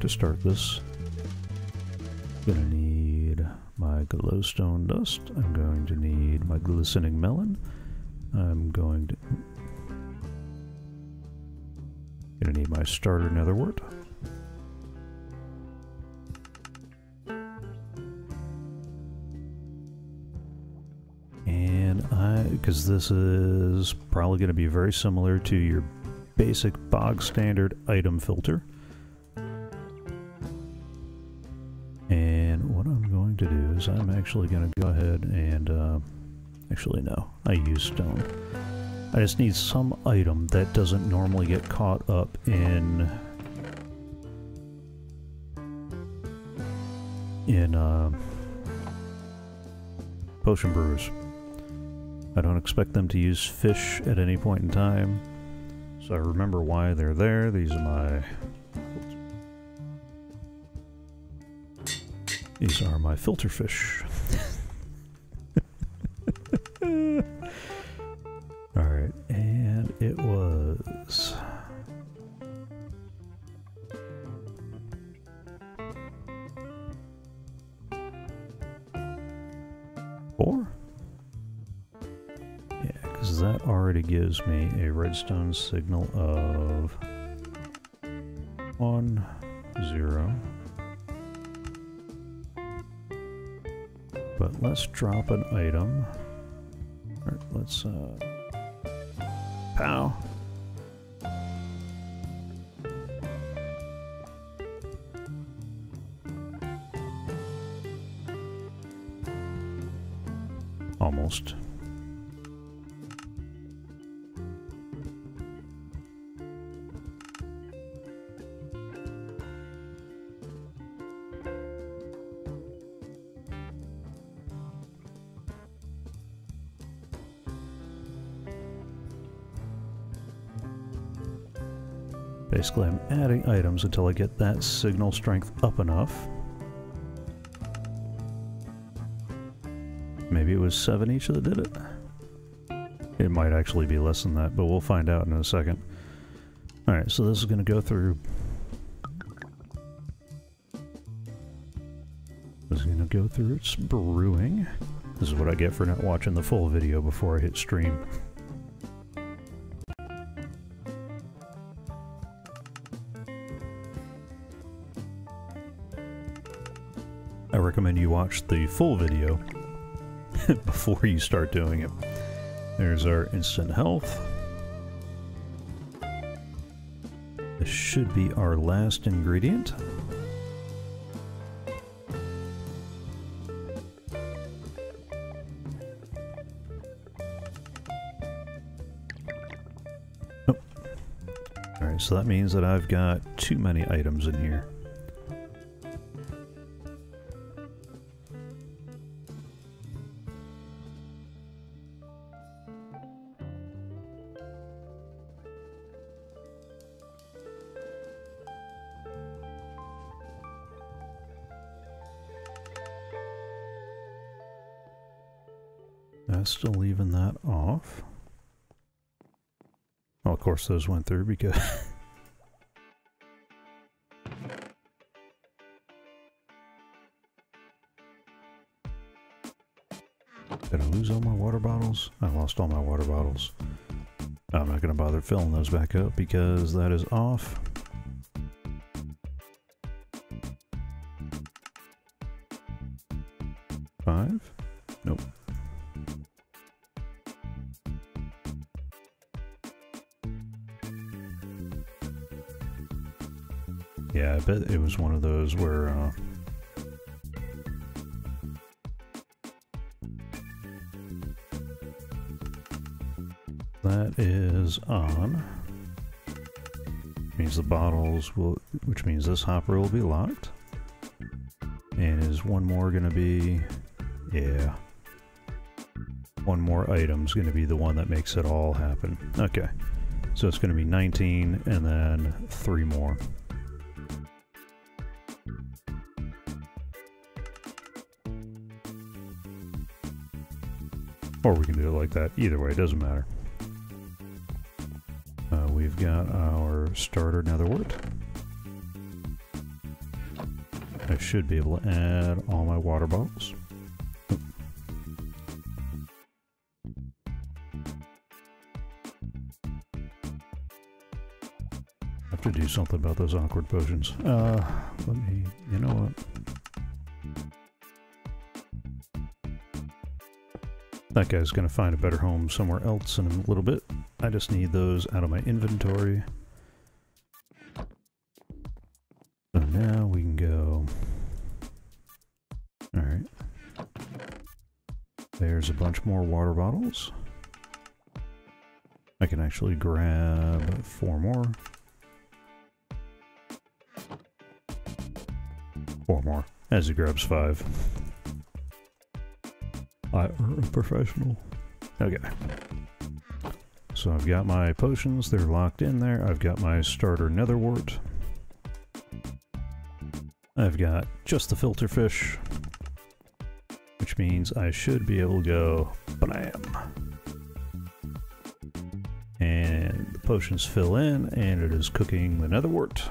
To start this. I'm gonna need my glowstone dust. I'm going to need my glistening melon. I'm going to... Gonna need my starter netherwort. And I, because this is probably going to be very similar to your basic bog standard item filter. I'm actually going to go ahead and, uh, actually no, I use stone. I just need some item that doesn't normally get caught up in in uh, potion brewers. I don't expect them to use fish at any point in time, so I remember why they're there. These are my these are my filter fish. Alright, and it was... Four? Yeah, because that already gives me a redstone signal of one, zero. Let's drop an item. Or let's, uh... Pow. Almost. Adding items until I get that signal strength up enough. Maybe it was 7 each that did it. It might actually be less than that, but we'll find out in a second. Alright, so this is going to go through... This is going to go through its brewing. This is what I get for not watching the full video before I hit stream. Watch the full video before you start doing it. There's our instant health. This should be our last ingredient. Oh. Alright, so that means that I've got too many items in here. Still leaving that off. Well, of course those went through because... Did I lose all my water bottles? I lost all my water bottles. I'm not going to bother filling those back up because that is off. Was one of those where uh, that is on. Means the bottles will, which means this hopper will be locked. And is one more to be, yeah. One more item's going to be the one that makes it all happen. Okay. So it's to be 19 and then three more. Or we can do it like that. Either way, it doesn't matter. Uh, we've got our starter netherwort. I should be able to add all my water bottles. Have to do something about those awkward potions. Uh, let me, you know what? That guy's going to find a better home somewhere else in a little bit. I just need those out of my inventory. So now we can go... Alright. There's a bunch more water bottles. I can actually grab four more. Four more, as he grabs five. A professional. Okay. So I've got my potions, they're locked in there. I've got my starter netherwort. I've got just the filter fish, which means I should be able to go blam. And the potions fill in, and it is cooking the netherwort.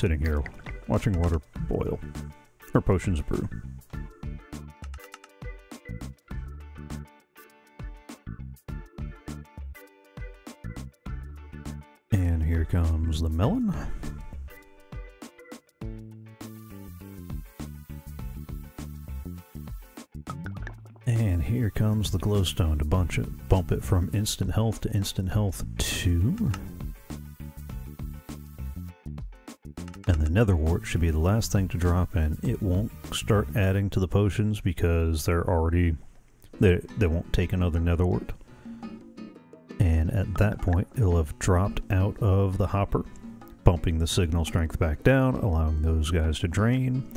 Sitting here watching water boil, or potions brew. And here comes the melon. And here comes the glowstone to bunch it, bump it from instant health to instant health 2. And the netherwort should be the last thing to drop in. It won't start adding to the potions because they're already... They, they won't take another netherwort. And at that point, it'll have dropped out of the hopper, bumping the signal strength back down, allowing those guys to drain.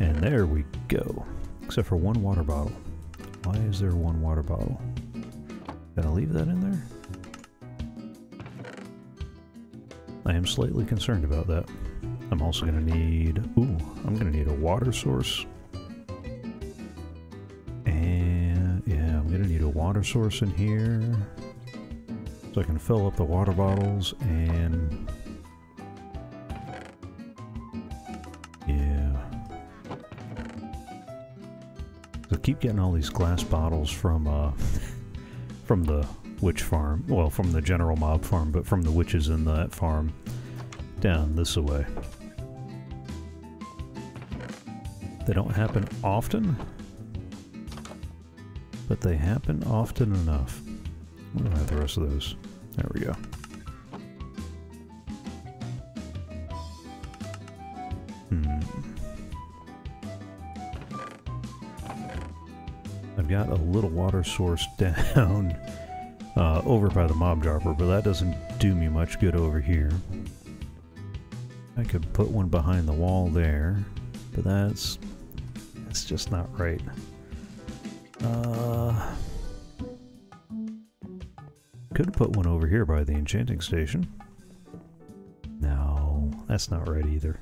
And there we go. Except for one water bottle. Why is there one water bottle? Gotta leave that in there? I am slightly concerned about that. I'm also gonna need... Ooh, I'm gonna need a water source. And yeah, I'm gonna need a water source in here. So I can fill up the water bottles and... Yeah. So keep getting all these glass bottles from, uh, from the witch farm. Well, from the general mob farm, but from the witches in that farm. Down this way. They don't happen often, but they happen often enough. We don't have the rest of those. There we go. Hmm. I've got a little water source down uh, over by the mob dropper, but that doesn't do me much good over here. I could put one behind the wall there, but that's that's just not right. Uh, could put one over here by the enchanting station. No, that's not right either.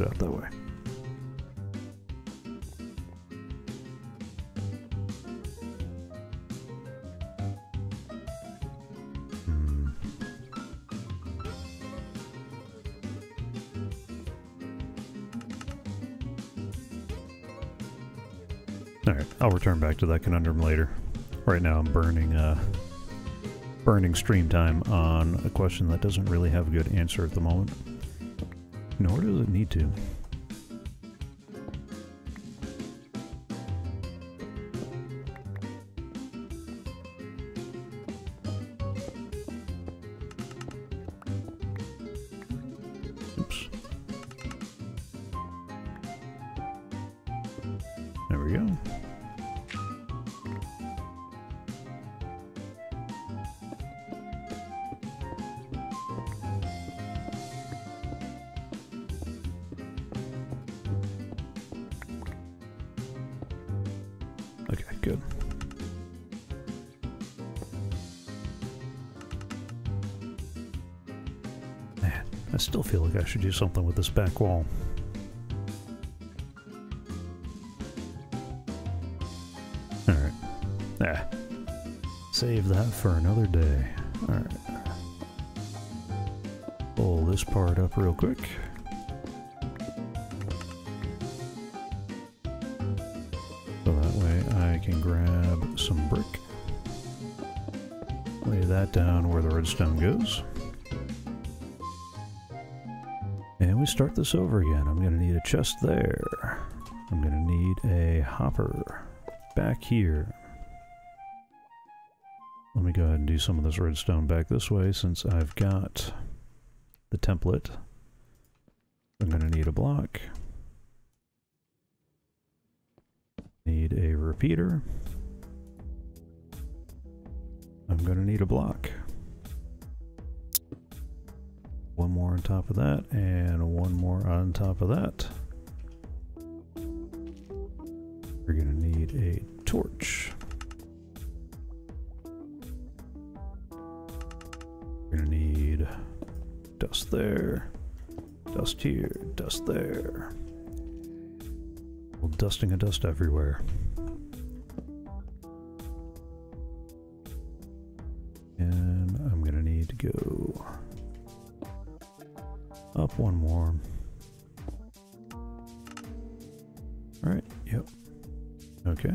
Out that way. Hmm. Alright, I'll return back to that conundrum later. Right now I'm burning uh burning stream time on a question that doesn't really have a good answer at the moment. Nor does it need to. Something with this back wall. Alright. Ah. Save that for another day. Alright. Pull this part up real quick. So that way I can grab some brick. Lay that down where the redstone goes. Start this over again. I'm going to need a chest there. I'm going to need a hopper back here. Let me go ahead and do some of this redstone back this way since I've got the template. I'm going to need a block. Need a repeater. I'm going to need a block. One more on top of that, and one more on top of that. We're to need a torch. We're to need dust there, dust here, dust there. Well, dusting of dust everywhere. And I'm gonna need to go up one more. Alright, yep. Okay.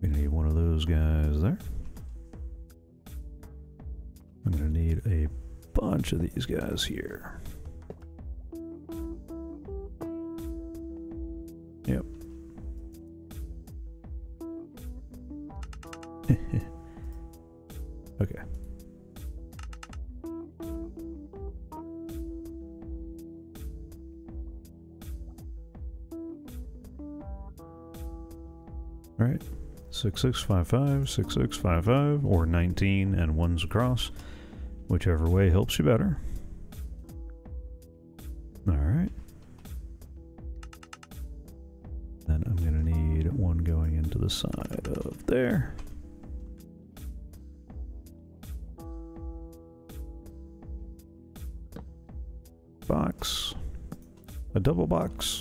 We need one of those guys there. I'm gonna need a bunch of these guys here. 6655, 6655, or 19 and ones across. Whichever way helps you better. Alright. Then I'm going to need one going into the side of there. Box. A double box.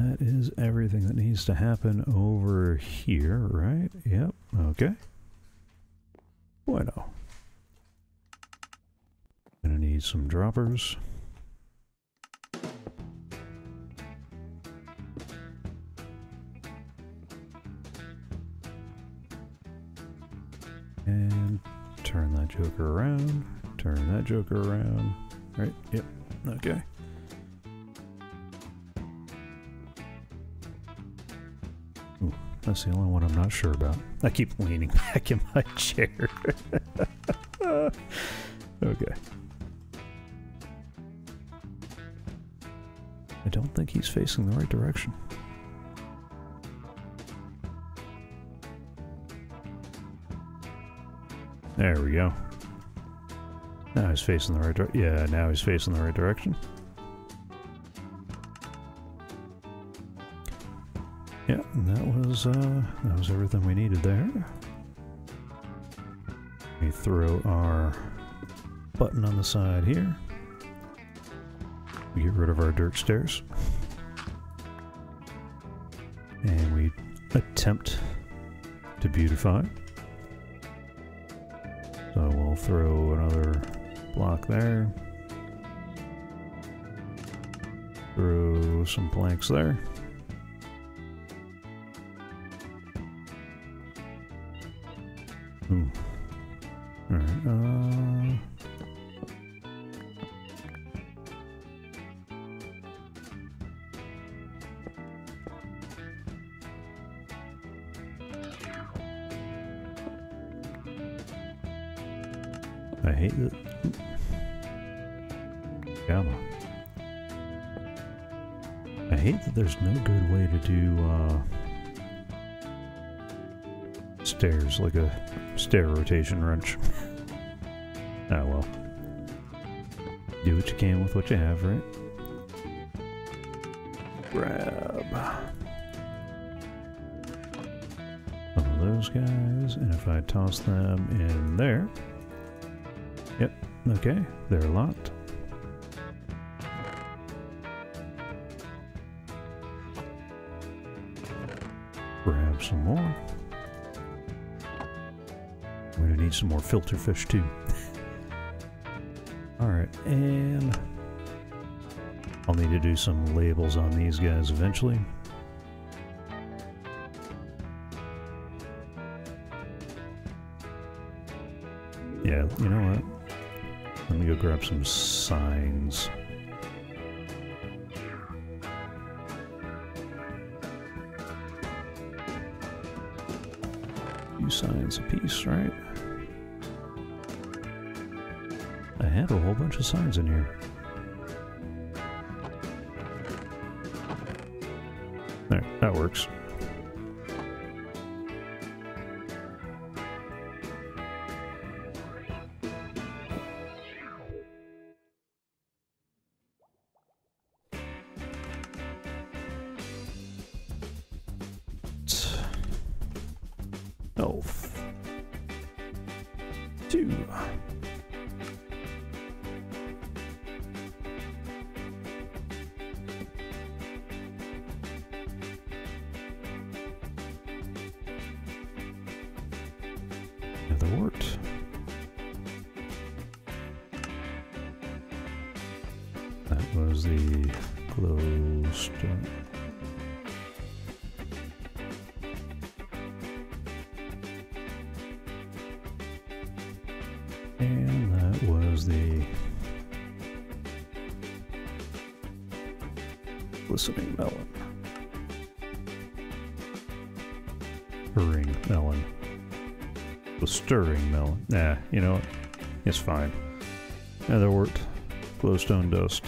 That is everything that needs to happen over here, right? Yep, okay. Bueno. Gonna need some droppers. And turn that joker around. Turn that joker around. Right, yep, not sure about. I keep leaning back in my chair. okay. I don't think he's facing the right direction. There we go. Now he's facing the right direction. Yeah, now he's facing the right direction. Was uh, that was everything we needed there. We throw our button on the side here. We get rid of our dirt stairs. And we attempt to beautify. So we'll throw another block there. Throw some planks there. I hate that. Gamma. I hate that there's no good way to do, uh stairs like a stair rotation wrench. ah well. Do what you can with what you have, right? Grab some of those guys, and if I toss them in there. Okay, they're locked. Grab some more. We're gonna need some more filter fish too. Alright, and I'll need to do some labels on these guys eventually. Yeah, you know what? Let me go grab some signs. Few signs a piece, right? I had a whole bunch of signs in here. There, that works. Dust,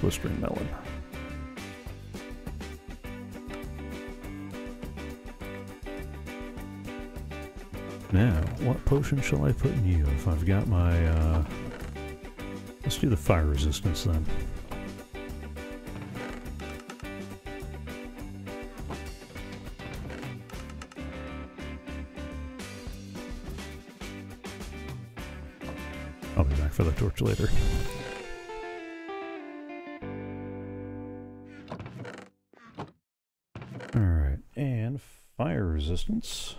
glistering melon. Now, what potion shall I put in you if I've got my, uh... Let's do the fire resistance then. I'll be back for the torch later. Resistance.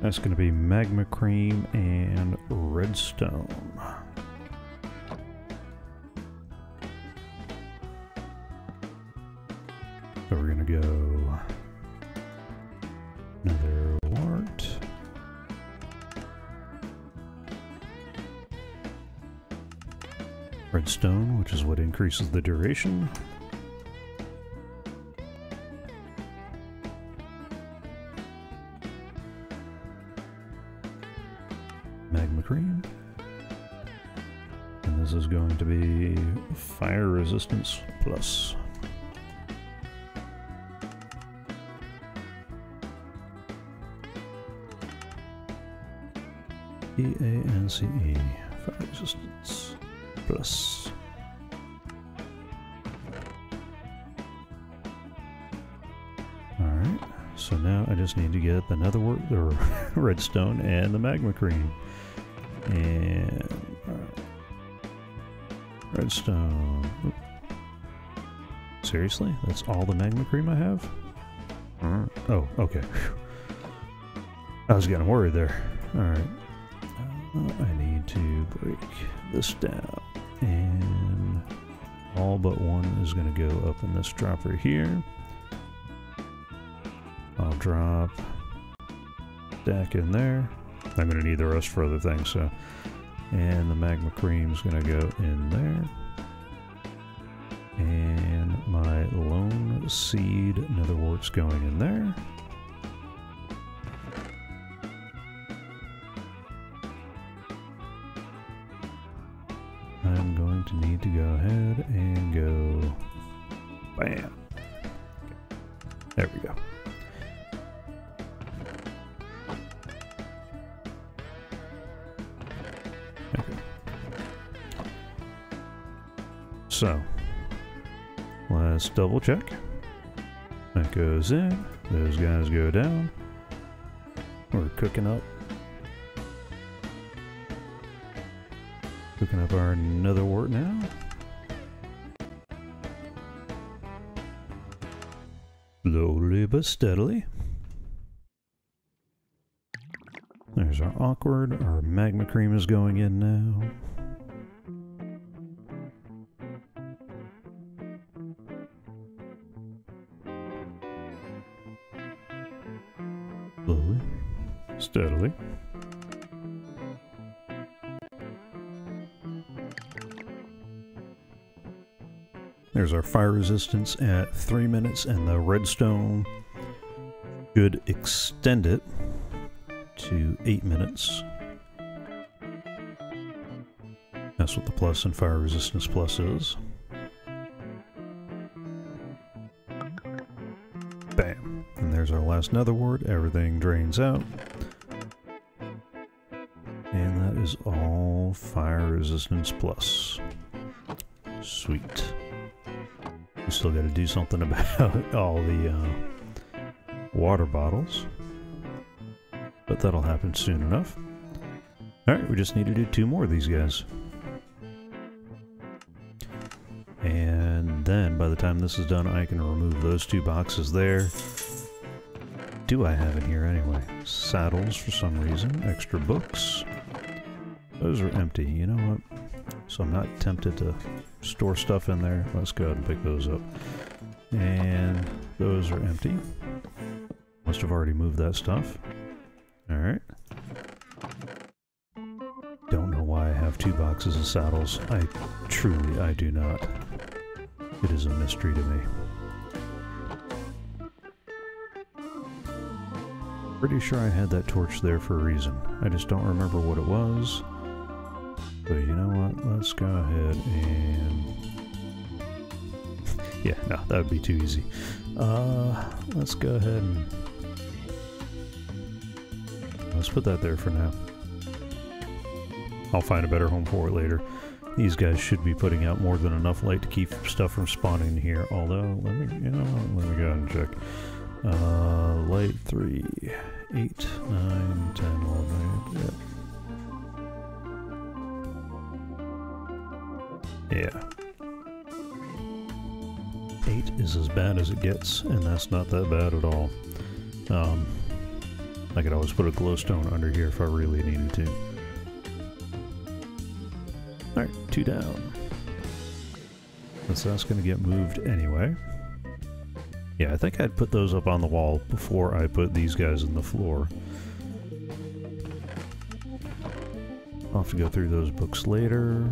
That's going to be magma cream and redstone. Redstone, which is what increases the duration. magma cream. And this is going to be fire resistance plus. E-A-N-C-E, fire resistance plus. Now I just need to get the netherwort, the redstone, and the magma cream. And uh, redstone. Oop. Seriously? That's all the magma cream I have? Uh, oh, okay. I was getting worried there. Alright. Uh, I need to break this down. And all but one is going to go up in this dropper here. Drop stack in there. I'm going to need the rest for other things, so. And the magma cream is going to go in there. And my lone seed netherwort's going in there. Goes in, those guys go down. We're cooking up. Cooking up our netherwort now. Slowly but steadily. There's our awkward, our magma cream is going in now. Fire resistance at 3 minutes and the redstone should extend it to 8 minutes. That's what the plus and fire resistance plus is. Bam. And there's our last netherwort. Everything drains out. And that is all fire resistance plus. Sweet. Still got to do something about all the uh, water bottles. But that'll happen soon enough. Alright, we just need to do two more of these guys. And then, by the time this is done, I can remove those two boxes there. Do I have in here anyway? Saddles for some reason. Extra books. Those are empty. You know what? so I'm not tempted to store stuff in there. Let's go ahead and pick those up. And those are empty. Must have already moved that stuff. Alright. Don't know why I have two boxes of saddles. I truly, I do not. It is a mystery to me. Pretty sure I had that torch there for a reason. I just don't remember what it was. But you know what? Let's go ahead and... yeah, no, that would be too easy. Uh, let's go ahead and... Let's put that there for now. I'll find a better home for it later. These guys should be putting out more than enough light to keep stuff from spawning here. Although, let me, you know, let me go ahead and check. Uh, light 3, 8, 9, 10, 11, yeah. Yeah. 8 is as bad as it gets, and that's not that bad at all. Um, I could always put a glowstone under here if I really needed to. Alright, two down. So that's going to get moved anyway. Yeah, I think I'd put those up on the wall before I put these guys in the floor. I'll have to go through those books later.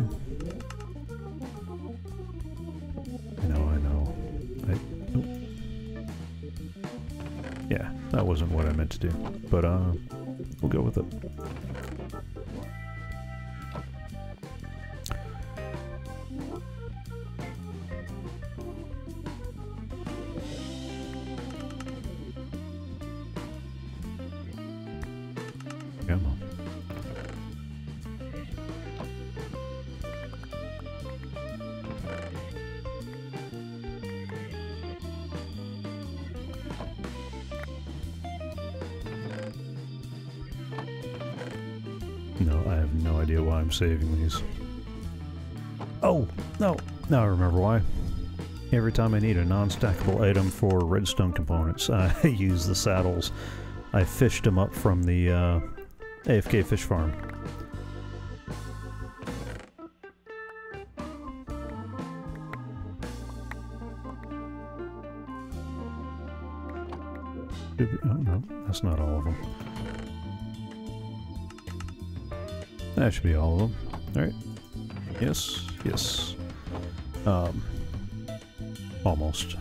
Wasn't what I meant to do. But, uh, we'll go with it. Saving these. Oh, no. Now I remember why. Every time I need a non-stackable item for redstone components, I use the saddles. I fished them up from the uh, AFK fish farm. Oh no, that's not all of them. That should be all of them. Alright. Yes, yes. Um, almost.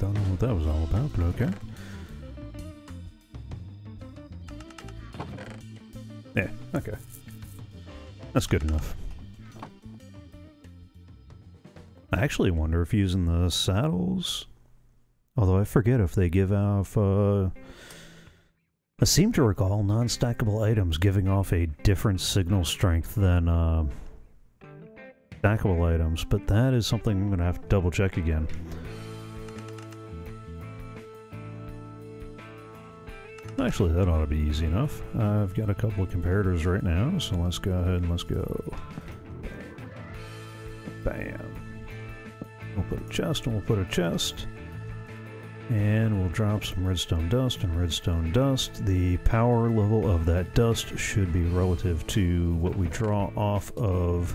Don't know what that was all about, but okay. Yeah, okay. That's good enough. I actually wonder if using the saddles... Although I forget if they give off... Uh, I seem to recall non-stackable items giving off a different signal strength than uh, stackable items, but that is something I'm going to have to double check again. Actually, that ought to be easy enough. I've got a couple of comparators right now, so let's go ahead and let's go. Chest and we'll put a chest. And we'll drop some redstone dust and redstone dust. The power level of that dust should be relative to what we draw off of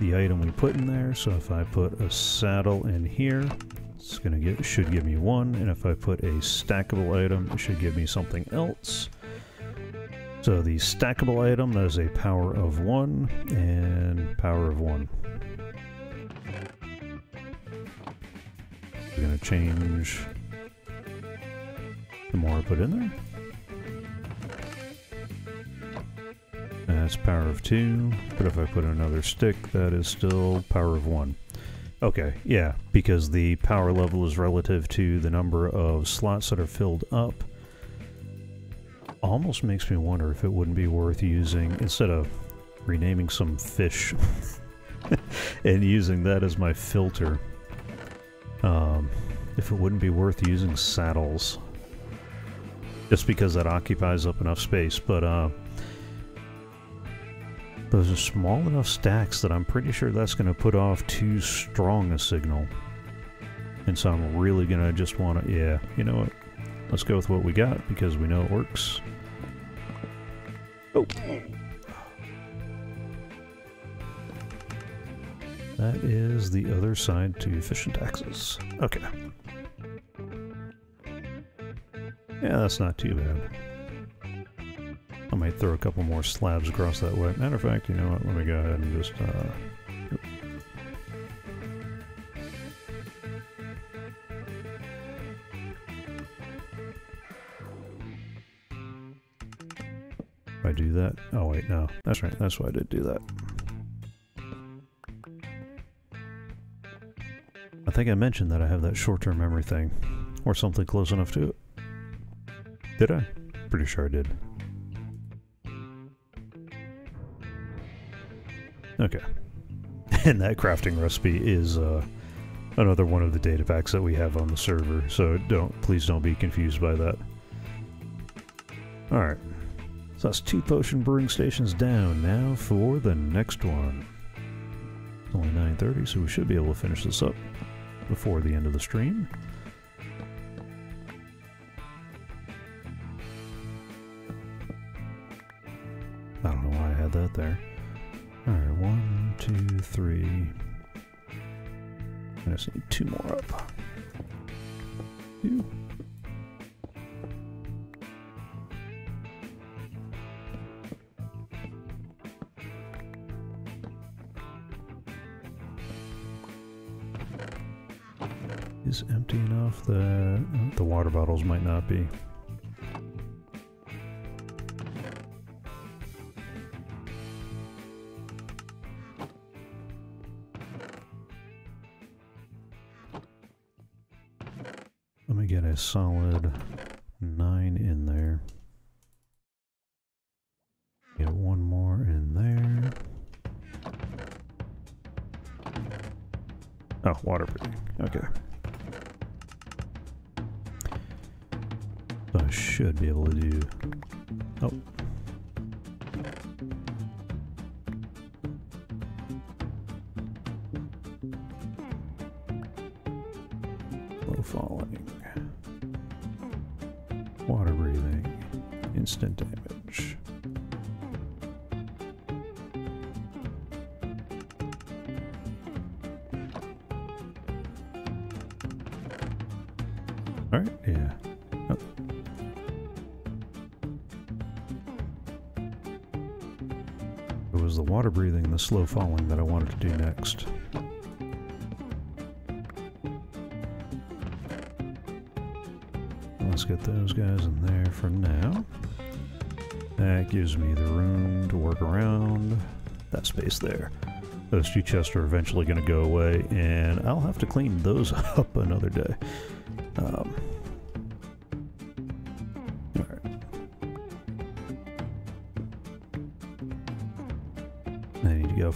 the item we put in there. So if I put a saddle in here, it's gonna get should give me one, and if I put a stackable item, it should give me something else. So the stackable item, that is a power of one, and power of one. We're gonna change the more I put in there. That's power of two, but if I put another stick, that is still power of one. Okay, yeah, because the power level is relative to the number of slots that are filled up. Almost makes me wonder if it wouldn't be worth using, instead of renaming some fish and using that as my filter, um, if it wouldn't be worth using saddles. Just because that occupies up enough space, but uh, those are small enough stacks that I'm pretty sure that's going to put off too strong a signal. And so I'm really going to just want to, yeah, you know what? Let's go with what we got because we know it works. Oh. That is the other side to efficient access. Okay. Yeah, that's not too bad. I might throw a couple more slabs across that way. Matter of fact, you know what? Let me go ahead and just, uh... I do that? Oh wait, no. That's right, that's why I did do that. Think I mentioned that I have that short-term memory thing. Or something close enough to it. Did I? Pretty sure I did. Okay. And that crafting recipe is uh, another one of the data packs that we have on the server, so don't please don't be confused by that. Alright. So that's two potion brewing stations down. Now for the next one. It's only 9.30, so we should be able to finish this up before the end of the stream. I don't know why I had that there. Alright, one, two, three. I just need two more up. Two. Empty enough that the water bottles might not be. Let me get a solid nine in there. Get one more in there. Oh, water breathing. Okay. Should be able to do. Oh. Slow falling that I wanted to do next. Let's get those guys in there for now. That gives me the room to work around that space there. Those two chests are eventually going to go away, and I'll have to clean those up another day. Um,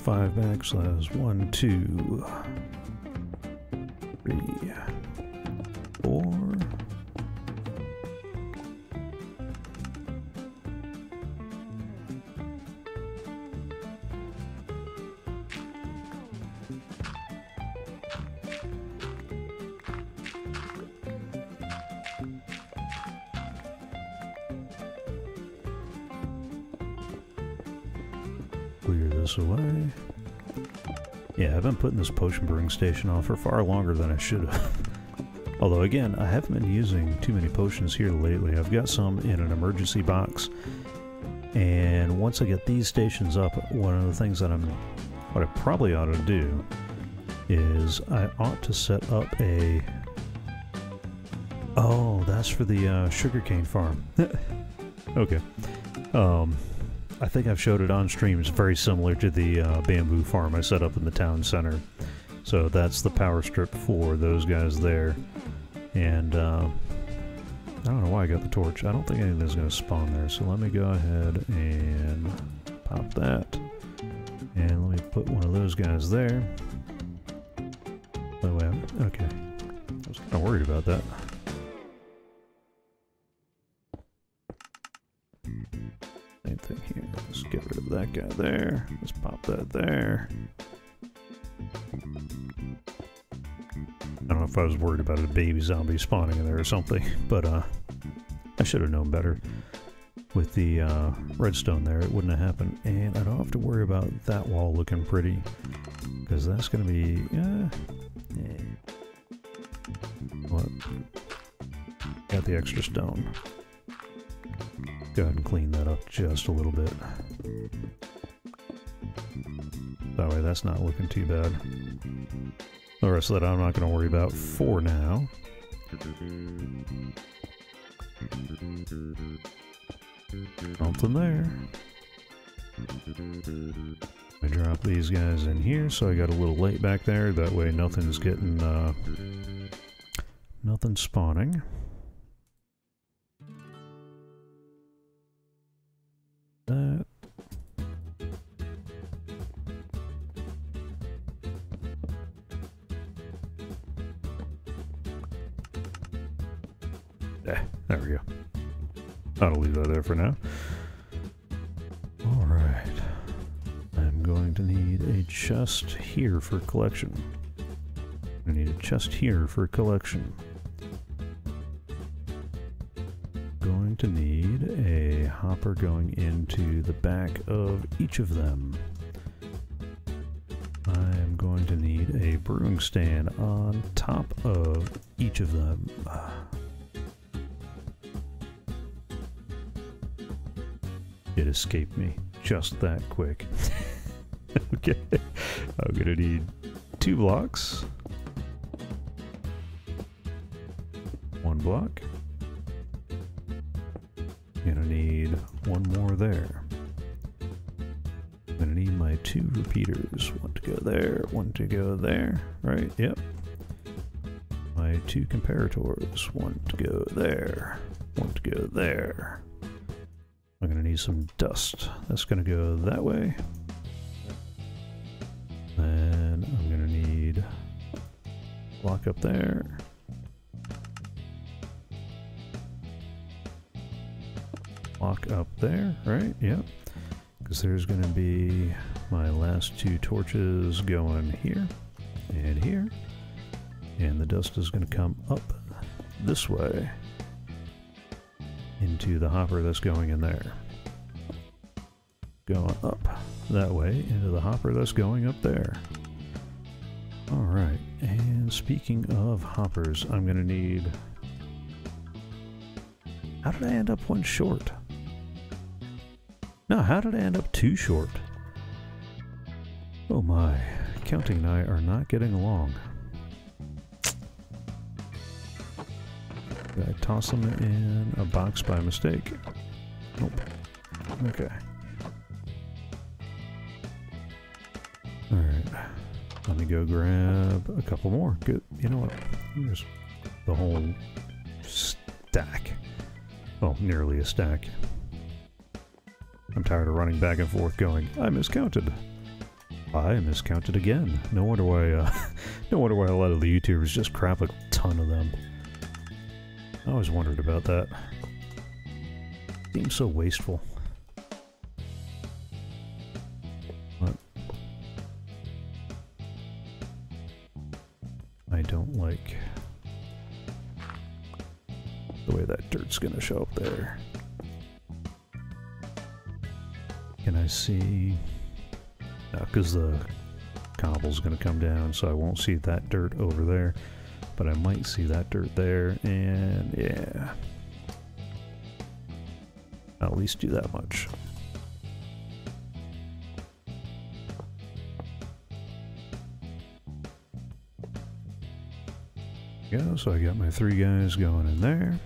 5 backslash 1, 2, potion brewing station on for far longer than I should have. Although again, I haven't been using too many potions here lately. I've got some in an emergency box. And once I get these stations up, one of the things that I'm what I probably ought to do is I ought to set up a Oh, that's for the uh, sugarcane farm. okay. Um, I think I've showed it on stream. It's very similar to the uh, bamboo farm I set up in the town center. So that's the power strip for those guys there. And uh, I don't know why I got the torch. I don't think anything's going to spawn there. So let me go ahead and pop that. And let me put one of those guys there. By the way, I'm- okay. I was kind of worried about that. Same thing here. Let's get rid of that guy there. Let's pop that there. If I was worried about a baby zombie spawning in there or something, but uh, I should have known better. with the uh, redstone there, it wouldn't have happened. And I don't have to worry about that wall looking pretty, because that's going to be... Uh. What? Got the extra stone. Go ahead and clean that up just a little bit. That way that's not looking too bad. The rest of that I'm not going to worry about for now. Something there. I drop these guys in here, so I got a little light back there. That way nothing's getting, uh, nothing spawning. For now. Alright. I'm going to need a chest here for collection. I need a chest here for collection. Going to need a hopper going into the back of each of them. I am going to need a brewing stand on top of each of them. Ah. It escaped me just that quick. okay, I'm gonna need two blocks. One block. Gonna need one more there. Gonna need my two repeaters. One to go there, one to go there. Right, yep. My two comparators. One to go there, one to go there. I'm going to need some dust. That's going to go that way. And I'm going to need block up there. Block up there, right? Yep. Because there's going to be my last two torches going here and here. And the dust is going to come up this way into the hopper that's going in there. Going up that way into the hopper that's going up there. Alright, and speaking of hoppers, I'm going to need... How did I end up one short? No, how did I end up two short? Oh my, Counting and I are not getting along. Toss them in a box by mistake? Nope. Okay. Alright. Let me go grab a couple more. Good. You know what? Here's the whole stack. Well, nearly a stack. I'm tired of running back and forth going, I miscounted. I miscounted again. No wonder why, uh, no wonder why a lot of the YouTubers just crap a ton of them. I always wondered about that. Seems so wasteful. But I don't like the way that dirt's gonna show up there. Can I see? No, because the cobble's gonna come down, so I won't see that dirt over there but I might see that dirt there, and yeah. I'll at least do that much. Go, so I got my three guys going in there.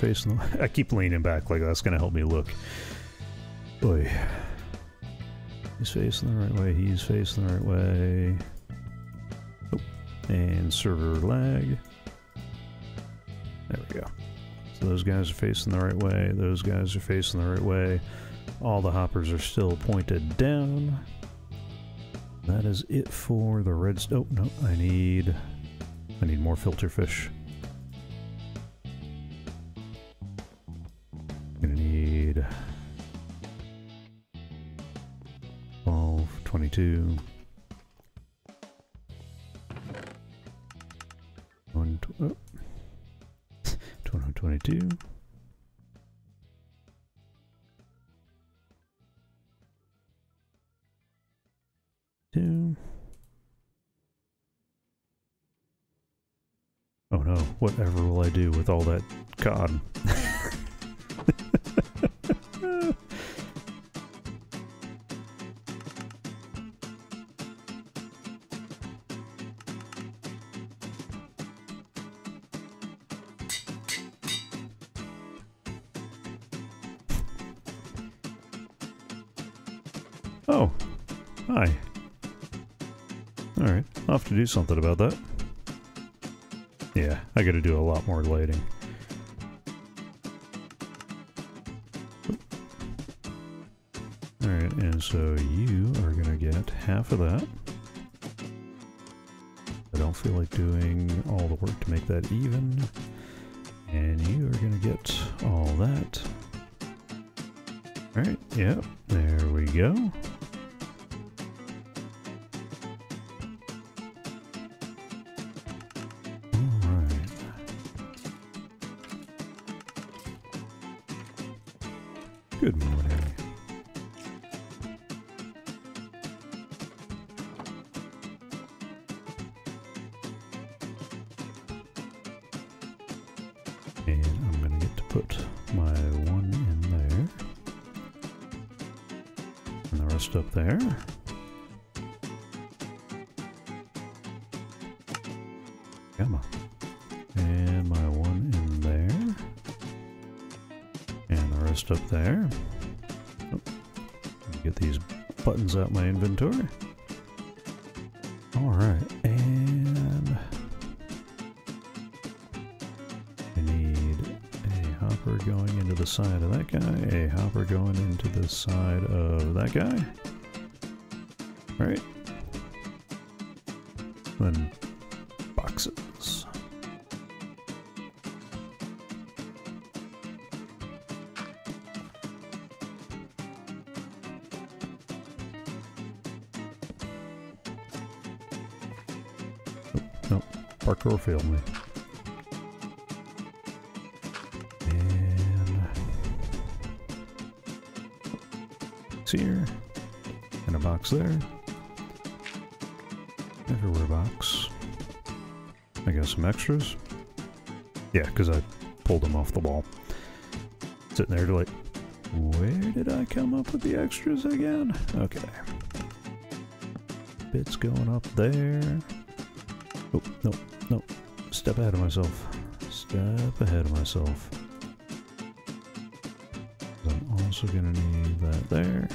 The... I keep leaning back like that's going to help me look. Boy. He's facing the right way, he's facing the right way. Oh, and server lag. There we go. So those guys are facing the right way. Those guys are facing the right way. All the hoppers are still pointed down. That is it for the red. Oh no, I need, I need more filter fish. 22. One, tw oh. 22. Two. Oh no, whatever will I do with all that cod? to do something about that. Yeah, I gotta do a lot more lighting. Alright, and so you are gonna get half of that. I don't feel like doing all the work to make that even. And you are gonna get all that. Alright, yep, there we go. Side of that guy. Right. Then boxes. Nope, parkour failed me. There. Everywhere box. I got some extras. Yeah, because I pulled them off the wall. Sitting there to like, where did I come up with the extras again? Okay. Bits going up there. Oh, no, no. Step ahead of myself. Step ahead of myself. I'm also gonna need that there.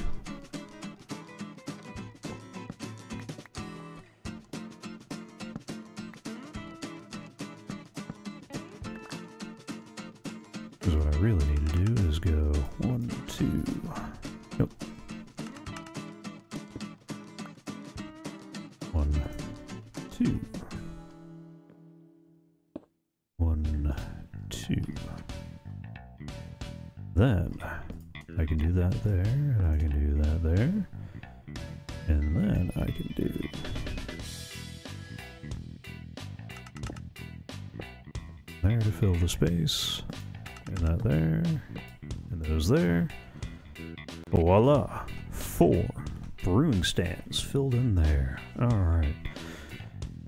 Space. And that there. And those there. Voila! Four brewing stands filled in there. Alright.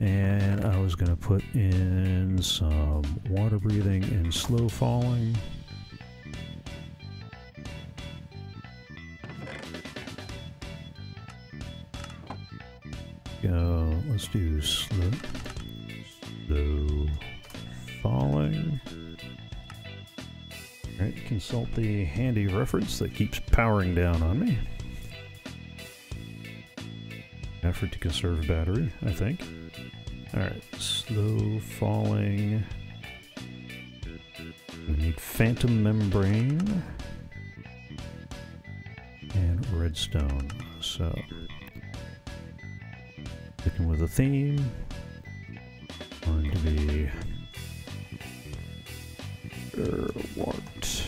And I was going to put in some water breathing and slow falling. Go, let's do slow, slow falling. Alright, consult the handy reference that keeps powering down on me. Effort to conserve battery, I think. Alright, slow falling. We need phantom membrane and redstone. So, sticking with the theme, going to be what?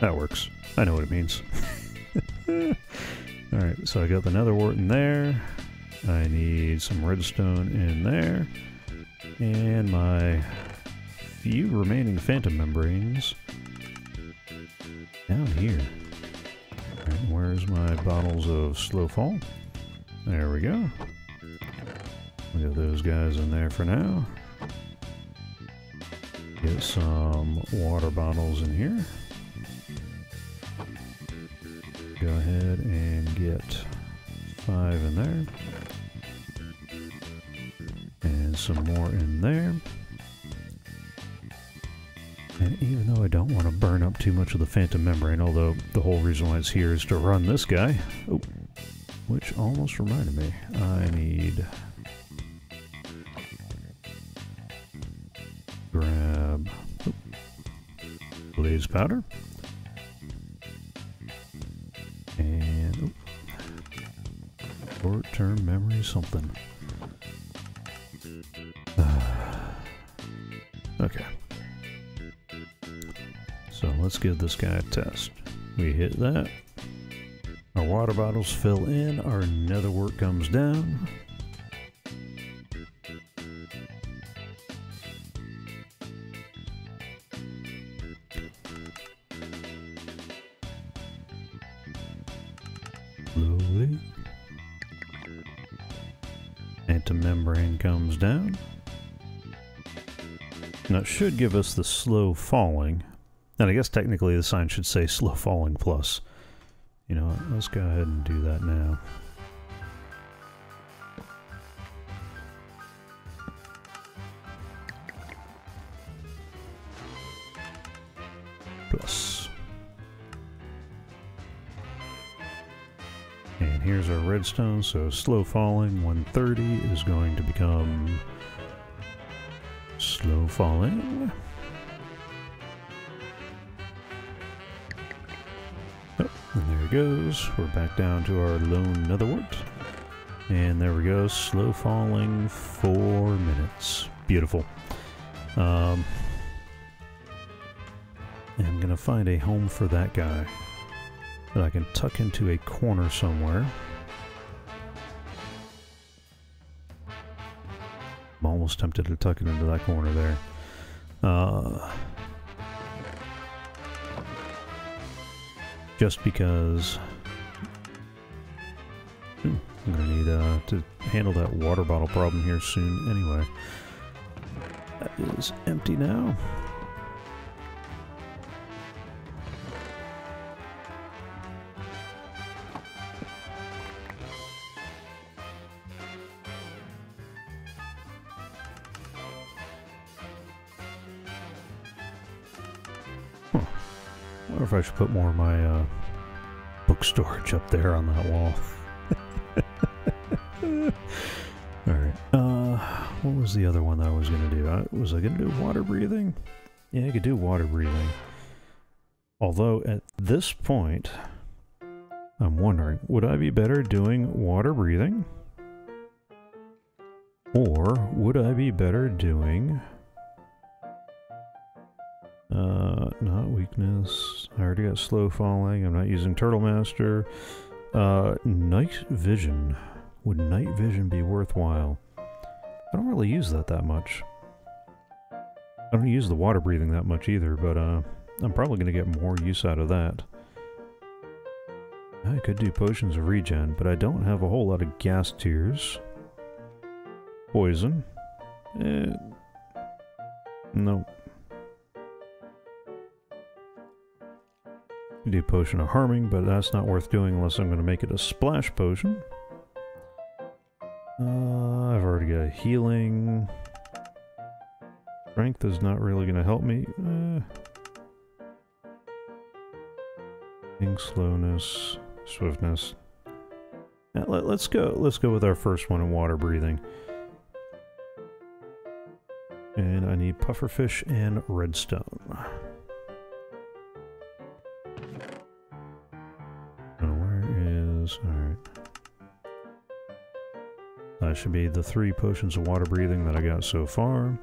That works. I know what it means. Alright, so I got the nether wart in there. I need some redstone in there. And my few remaining phantom membranes down here. Alright, where's my bottles of slow fall? There we go. We got those guys in there for now. Get some water bottles in here. Go ahead and get five in there. Some more in there. And even though I don't want to burn up too much of the phantom membrane, although the whole reason why it's here is to run this guy. Oh, which almost reminded me. I need... Grab... Blaze powder. And... Short-term memory something. Let's give this guy a test. We hit that. Our water bottles fill in, our nether wart comes down. Slowly. Phantom membrane comes down. Now it should give us the slow falling. And I guess technically the sign should say slow falling plus. You know let's go ahead and do that now. Plus. And here's our redstone, so slow falling 130 is going to become slow falling. Goes. We're back down to our lone nether wart. And there we go, slow falling four minutes. Beautiful. Um, I'm gonna find a home for that guy that I can tuck into a corner somewhere. I'm almost tempted to tuck it into that corner there. Uh, just because I'm gonna need uh, to handle that water bottle problem here soon anyway. That is empty now. I should put more of my uh, book storage up there on that wall. Alright. Uh, what was the other one that I was going to do? I, was I going to do water breathing? Yeah, I could do water breathing. Although, at this point, I'm wondering, would I be better doing water breathing? Or would I be better doing... Uh, not weakness. I already got slow falling. I'm not using Turtle Master. Uh, night vision. Would night vision be worthwhile? I don't really use that that much. I don't use the water breathing that much either, but uh, I'm probably going to get more use out of that. I could do potions of regen, but I don't have a whole lot of ghast tears. Poison. Eh, nope. Do potion of harming, but that's not worth doing unless I'm going to make it a splash potion. Uh, I've already got healing. Strength is not really going to help me. Uh, slowness, swiftness. Let, us go. Let's go with our first one in water breathing. And I need pufferfish and redstone. Should be the three potions of water breathing that I got so far.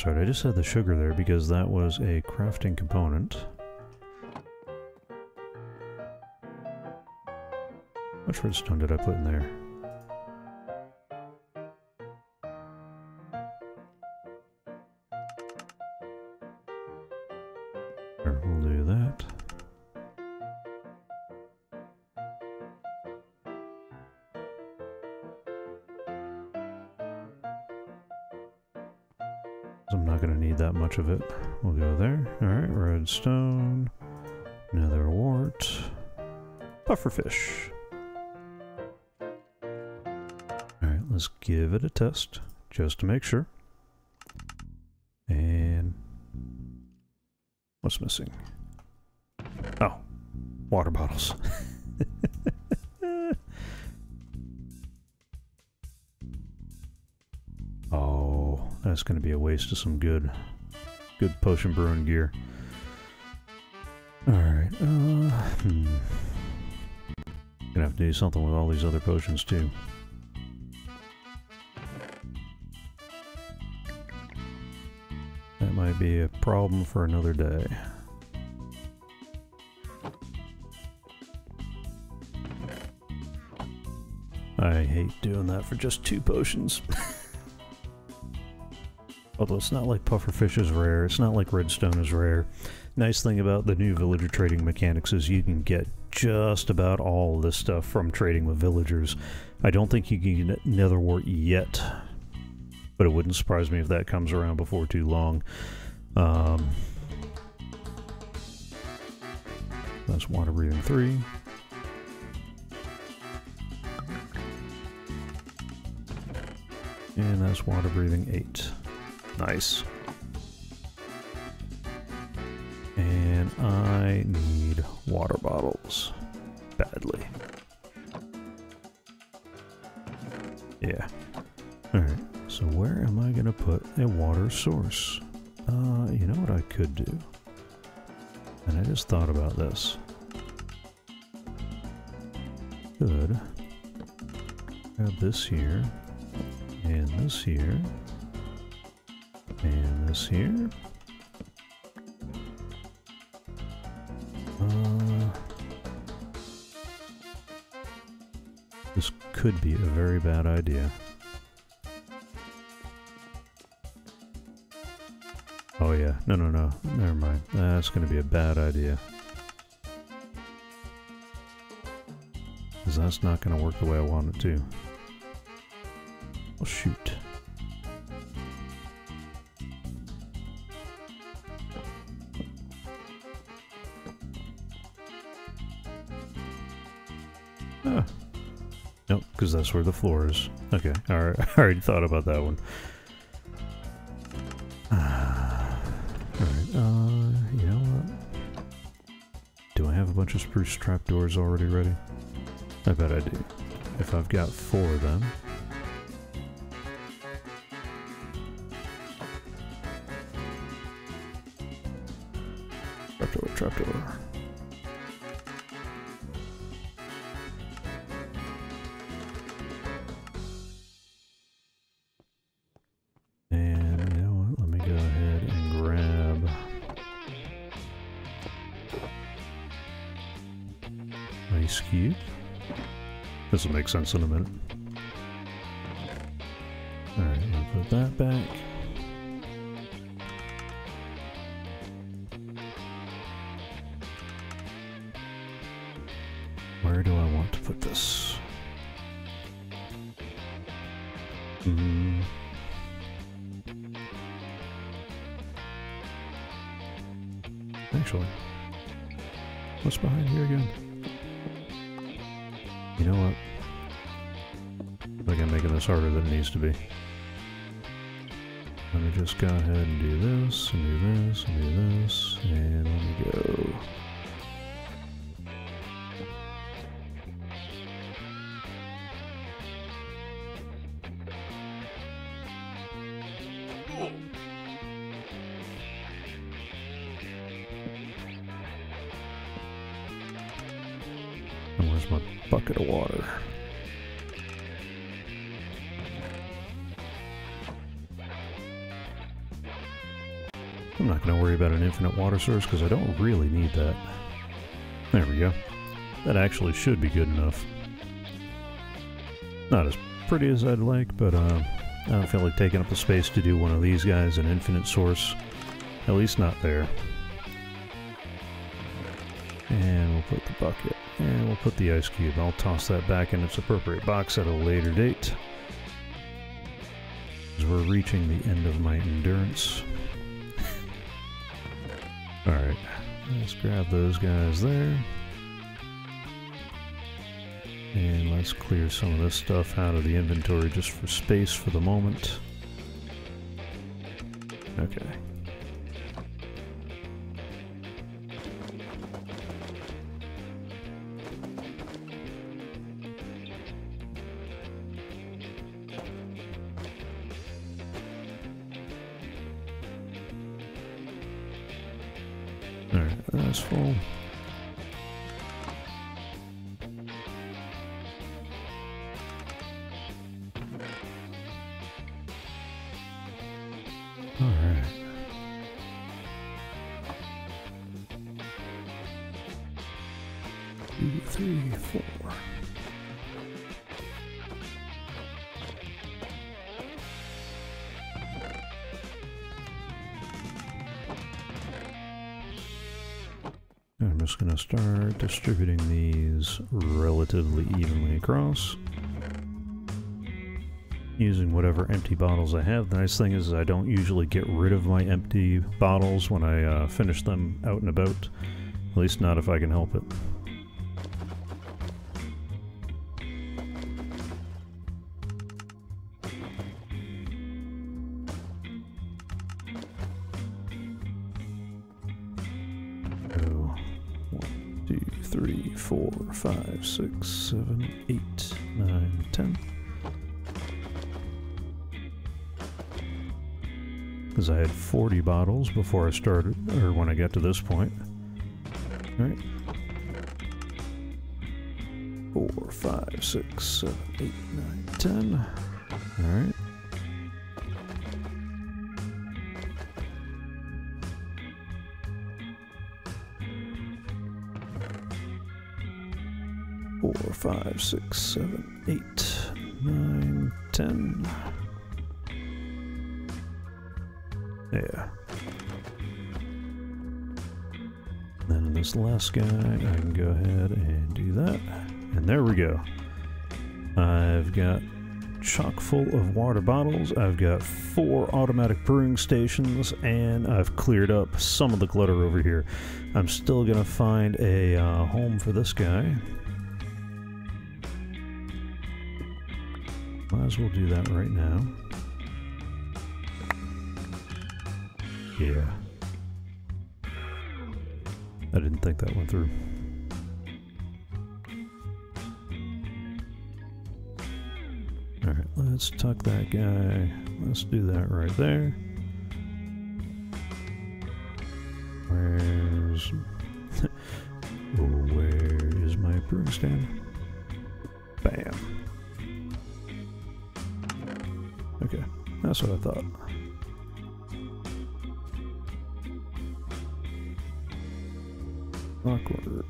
That's right, I just had the sugar there because that was a crafting component. Much redstone did I put in there? Nether wart. Pufferfish. Alright, let's give it a test, just to make sure. And... What's missing? Oh, water bottles. oh, that's going to be a waste of some good, good potion brewing gear. Alright, uh, hmm. Gonna have to do something with all these other potions too. That might be a problem for another day. I hate doing that for just two potions. Although it's not like pufferfish is rare, it's not like redstone is rare. Nice thing about the new villager trading mechanics is you can get just about all this stuff from trading with villagers. I don't think you can get nether wart yet, but it wouldn't surprise me if that comes around before too long. Um, that's water breathing three. And that's water breathing eight. Nice. I need water bottles. Badly. Yeah. Alright, so where am I going to put a water source? Uh, you know what I could do? And I just thought about this. Good. have this here, and this here, and this here. Could be a very bad idea. Oh yeah, no no no, never mind. That's going to be a bad idea. Because that's not going to work the way I want it to. Oh shoot. That's where the floor is. Okay, I already thought about that one. Alright, uh, you know what? Do I have a bunch of spruce trapdoors already ready? I bet I do. If I've got four of them. This will Think I'm making this harder than it needs to be. Let me just go ahead and do this, and do this, and do this, and let me go. Water source because I don't really need that. There we go. That actually should be good enough. Not as pretty as I'd like, but uh, I don't feel like taking up the space to do one of these guys, an infinite source. At least not there. And we'll put the bucket. And we'll put the ice cube. I'll toss that back in its appropriate box at a later date. As we're reaching the end of my endurance. Let's grab those guys there. And let's clear some of this stuff out of the inventory just for space for the moment. Okay. Across. Using whatever empty bottles I have. The nice thing is I don't usually get rid of my empty bottles when I uh, finish them out and about. At least not if I can help it. 40 before I started, or when I get to this point. Alright. Four, five, six, seven, eight, nine, ten. Alright. four, five, six, seven, eight, nine, ten. Yeah. This last guy, I can go ahead and do that. And there we go. I've got chock full of water bottles. I've got four automatic brewing stations, and I've cleared up some of the clutter over here. I'm still gonna find a uh, home for this guy. Might as well do that right now. Yeah. I didn't think that went through. Alright, let's tuck that guy. Let's do that right there. Where's... oh, where is my brewing stand? Bam. Okay, that's what I thought. Awkward.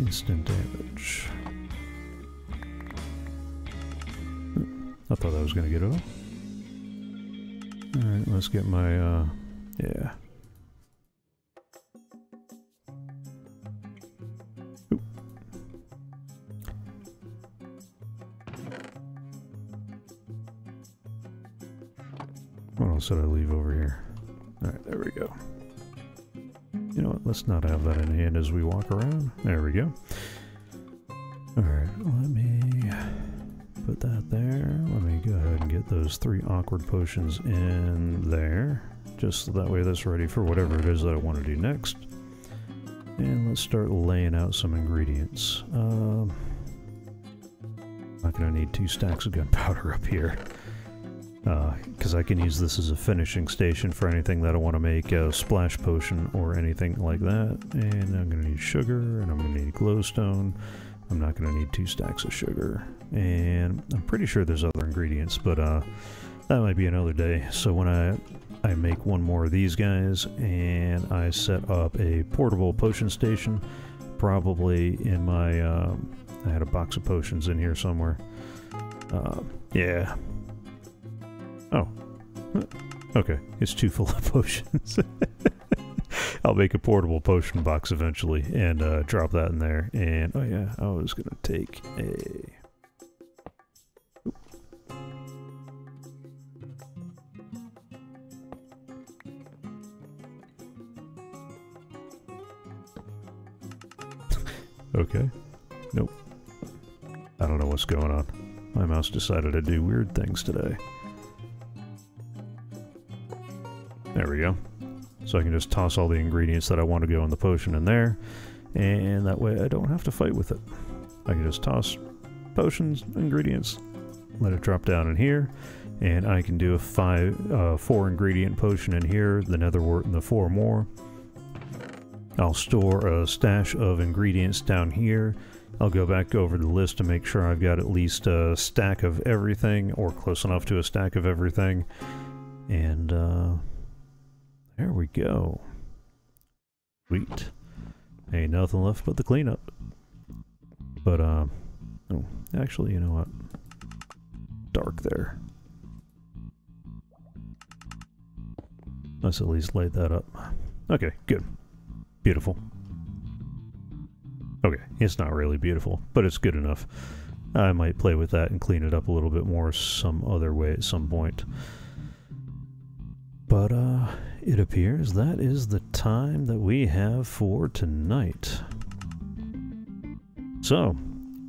Instant damage. I thought I was going to get it all. Alright, let's get my, uh, yeah. Let's not have that in hand as we walk around. There we go. Alright, let me put that there. Let me go ahead and get those three awkward potions in there. Just so that way that's ready for whatever it is that I want to do next. And let's start laying out some ingredients. Um, not going to need two stacks of gunpowder up here. Because uh, I can use this as a finishing station for anything that I want to make a splash potion or anything like that. And I'm going to need sugar, and I'm going to need glowstone. I'm not going to need two stacks of sugar. And I'm pretty sure there's other ingredients, but uh, that might be another day. So when I, I make one more of these guys and I set up a portable potion station, probably in my, um, I had a box of potions in here somewhere. Uh, yeah. Oh. Okay, it's too full of potions. I'll make a portable potion box eventually and uh, drop that in there. And oh yeah, I was gonna take a. okay. Nope. I don't know what's going on. My mouse decided to do weird things today. There we go. So I can just toss all the ingredients that I want to go in the potion in there, and that way I don't have to fight with it. I can just toss potions, ingredients, let it drop down in here, and I can do a five, uh, four ingredient potion in here, the netherwort and the four more. I'll store a stash of ingredients down here. I'll go back over the list to make sure I've got at least a stack of everything, or close enough to a stack of everything. And, uh, there we go. Sweet. Ain't nothing left but the cleanup. But, um, oh, actually, you know what? Dark there. Let's at least light that up. Okay, good. Beautiful. Okay, it's not really beautiful, but it's good enough. I might play with that and clean it up a little bit more some other way at some point. But, uh, it appears that is the time that we have for tonight. So,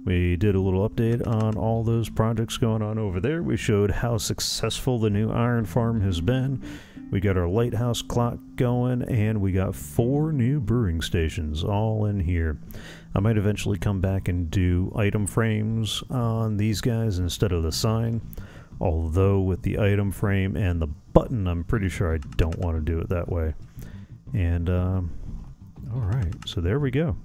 we did a little update on all those projects going on over there. We showed how successful the new iron farm has been. We got our lighthouse clock going, and we got four new brewing stations all in here. I might eventually come back and do item frames on these guys instead of the sign. Although with the item frame and the button, I'm pretty sure I don't want to do it that way. And, um, alright, so there we go.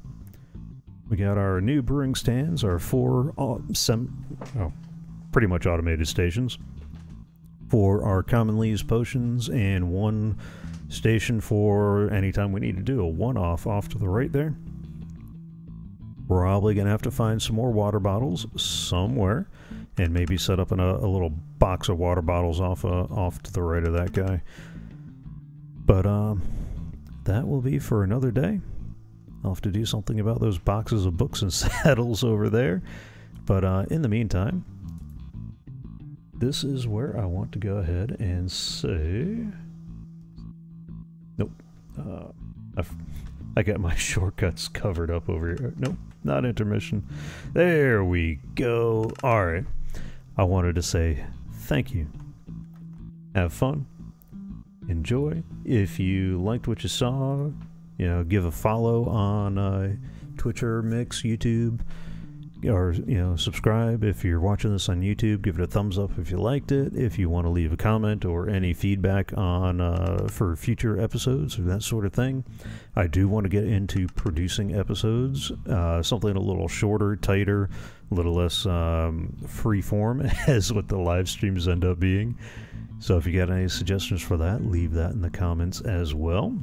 We got our new brewing stands, our four sem oh, pretty much automated stations for our commonly used potions and one station for anytime we need to do a one-off off to the right there. Probably going to have to find some more water bottles somewhere and maybe set up a, a little box of water bottles off uh, off to the right of that guy. But um, that will be for another day. I'll have to do something about those boxes of books and saddles over there. But uh, in the meantime, this is where I want to go ahead and say... Nope. Uh, I got my shortcuts covered up over here. Nope, not intermission. There we go. All right. I wanted to say thank you. Have fun. Enjoy. If you liked what you saw, you know, give a follow on uh, Twitcher, Mix, YouTube. or you know subscribe if you're watching this on youtube give it a thumbs up if you liked it if you want to leave a comment or any feedback on uh, for future episodes or that sort of thing i do want to get into producing episodes uh, something a little shorter tighter a little less um, free form as what the live streams end up being so if you got any suggestions for that leave that in the comments as well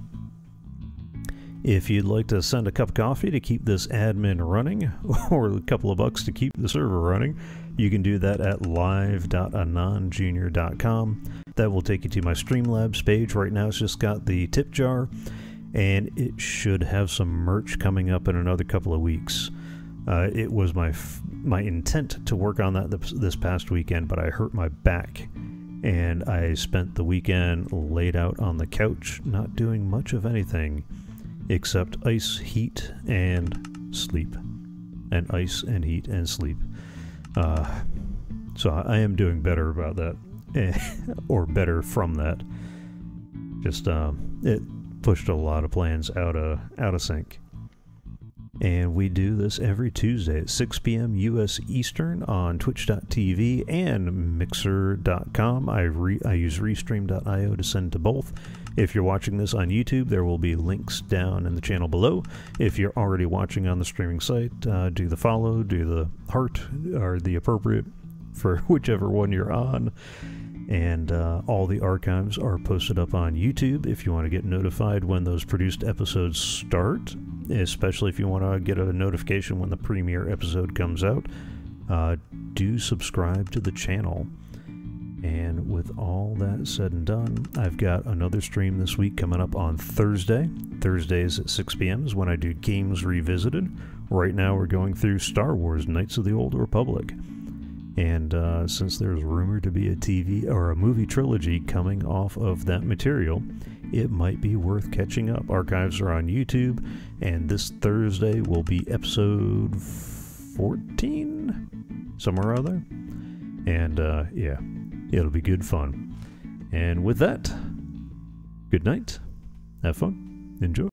if you'd like to send a cup of coffee to keep this admin running, or a couple of bucks to keep the server running, you can do that at live.anonjunior.com. That will take you to my Streamlabs page. Right now, it's just got the tip jar, and it should have some merch coming up in another couple of weeks. Uh, it was my my intent to work on that this, past weekend, but I hurt my back, and I spent the weekend laid out on the couch, not doing much of anything except ice, heat, and sleep. And ice and heat and sleep. Uh, so I am doing better about that, or better from that. Just um, it pushed a lot of plans out of out of sync. And we do this every Tuesday at 6 p.m. U.S. Eastern on Twitch.tv and Mixer.com. I, re- I use Restream.io to send to both. If you're watching this on YouTube, there will be links down in the channel below. If you're already watching on the streaming site, uh, do the follow, do the heart, or the appropriate for whichever one you're on. And uh, all the archives are posted up on YouTube if you want to get notified when those produced episodes start, especially if you want to get a notification when the premiere episode comes out. Uh, do subscribe to the channel. And with all that said and done, I've got another stream this week coming up on Thursday. Thursdays at 6 p.m. is when I do Games Revisited. Right now, we're going through Star Wars Knights of the Old Republic. And uh, since there's rumored to be a TV or a movie trilogy coming off of that material, it might be worth catching up. Archives are on YouTube, and this Thursday will be episode 14, somewhere around there. And uh, yeah, It'll be good fun. And with that, good night, have fun, enjoy.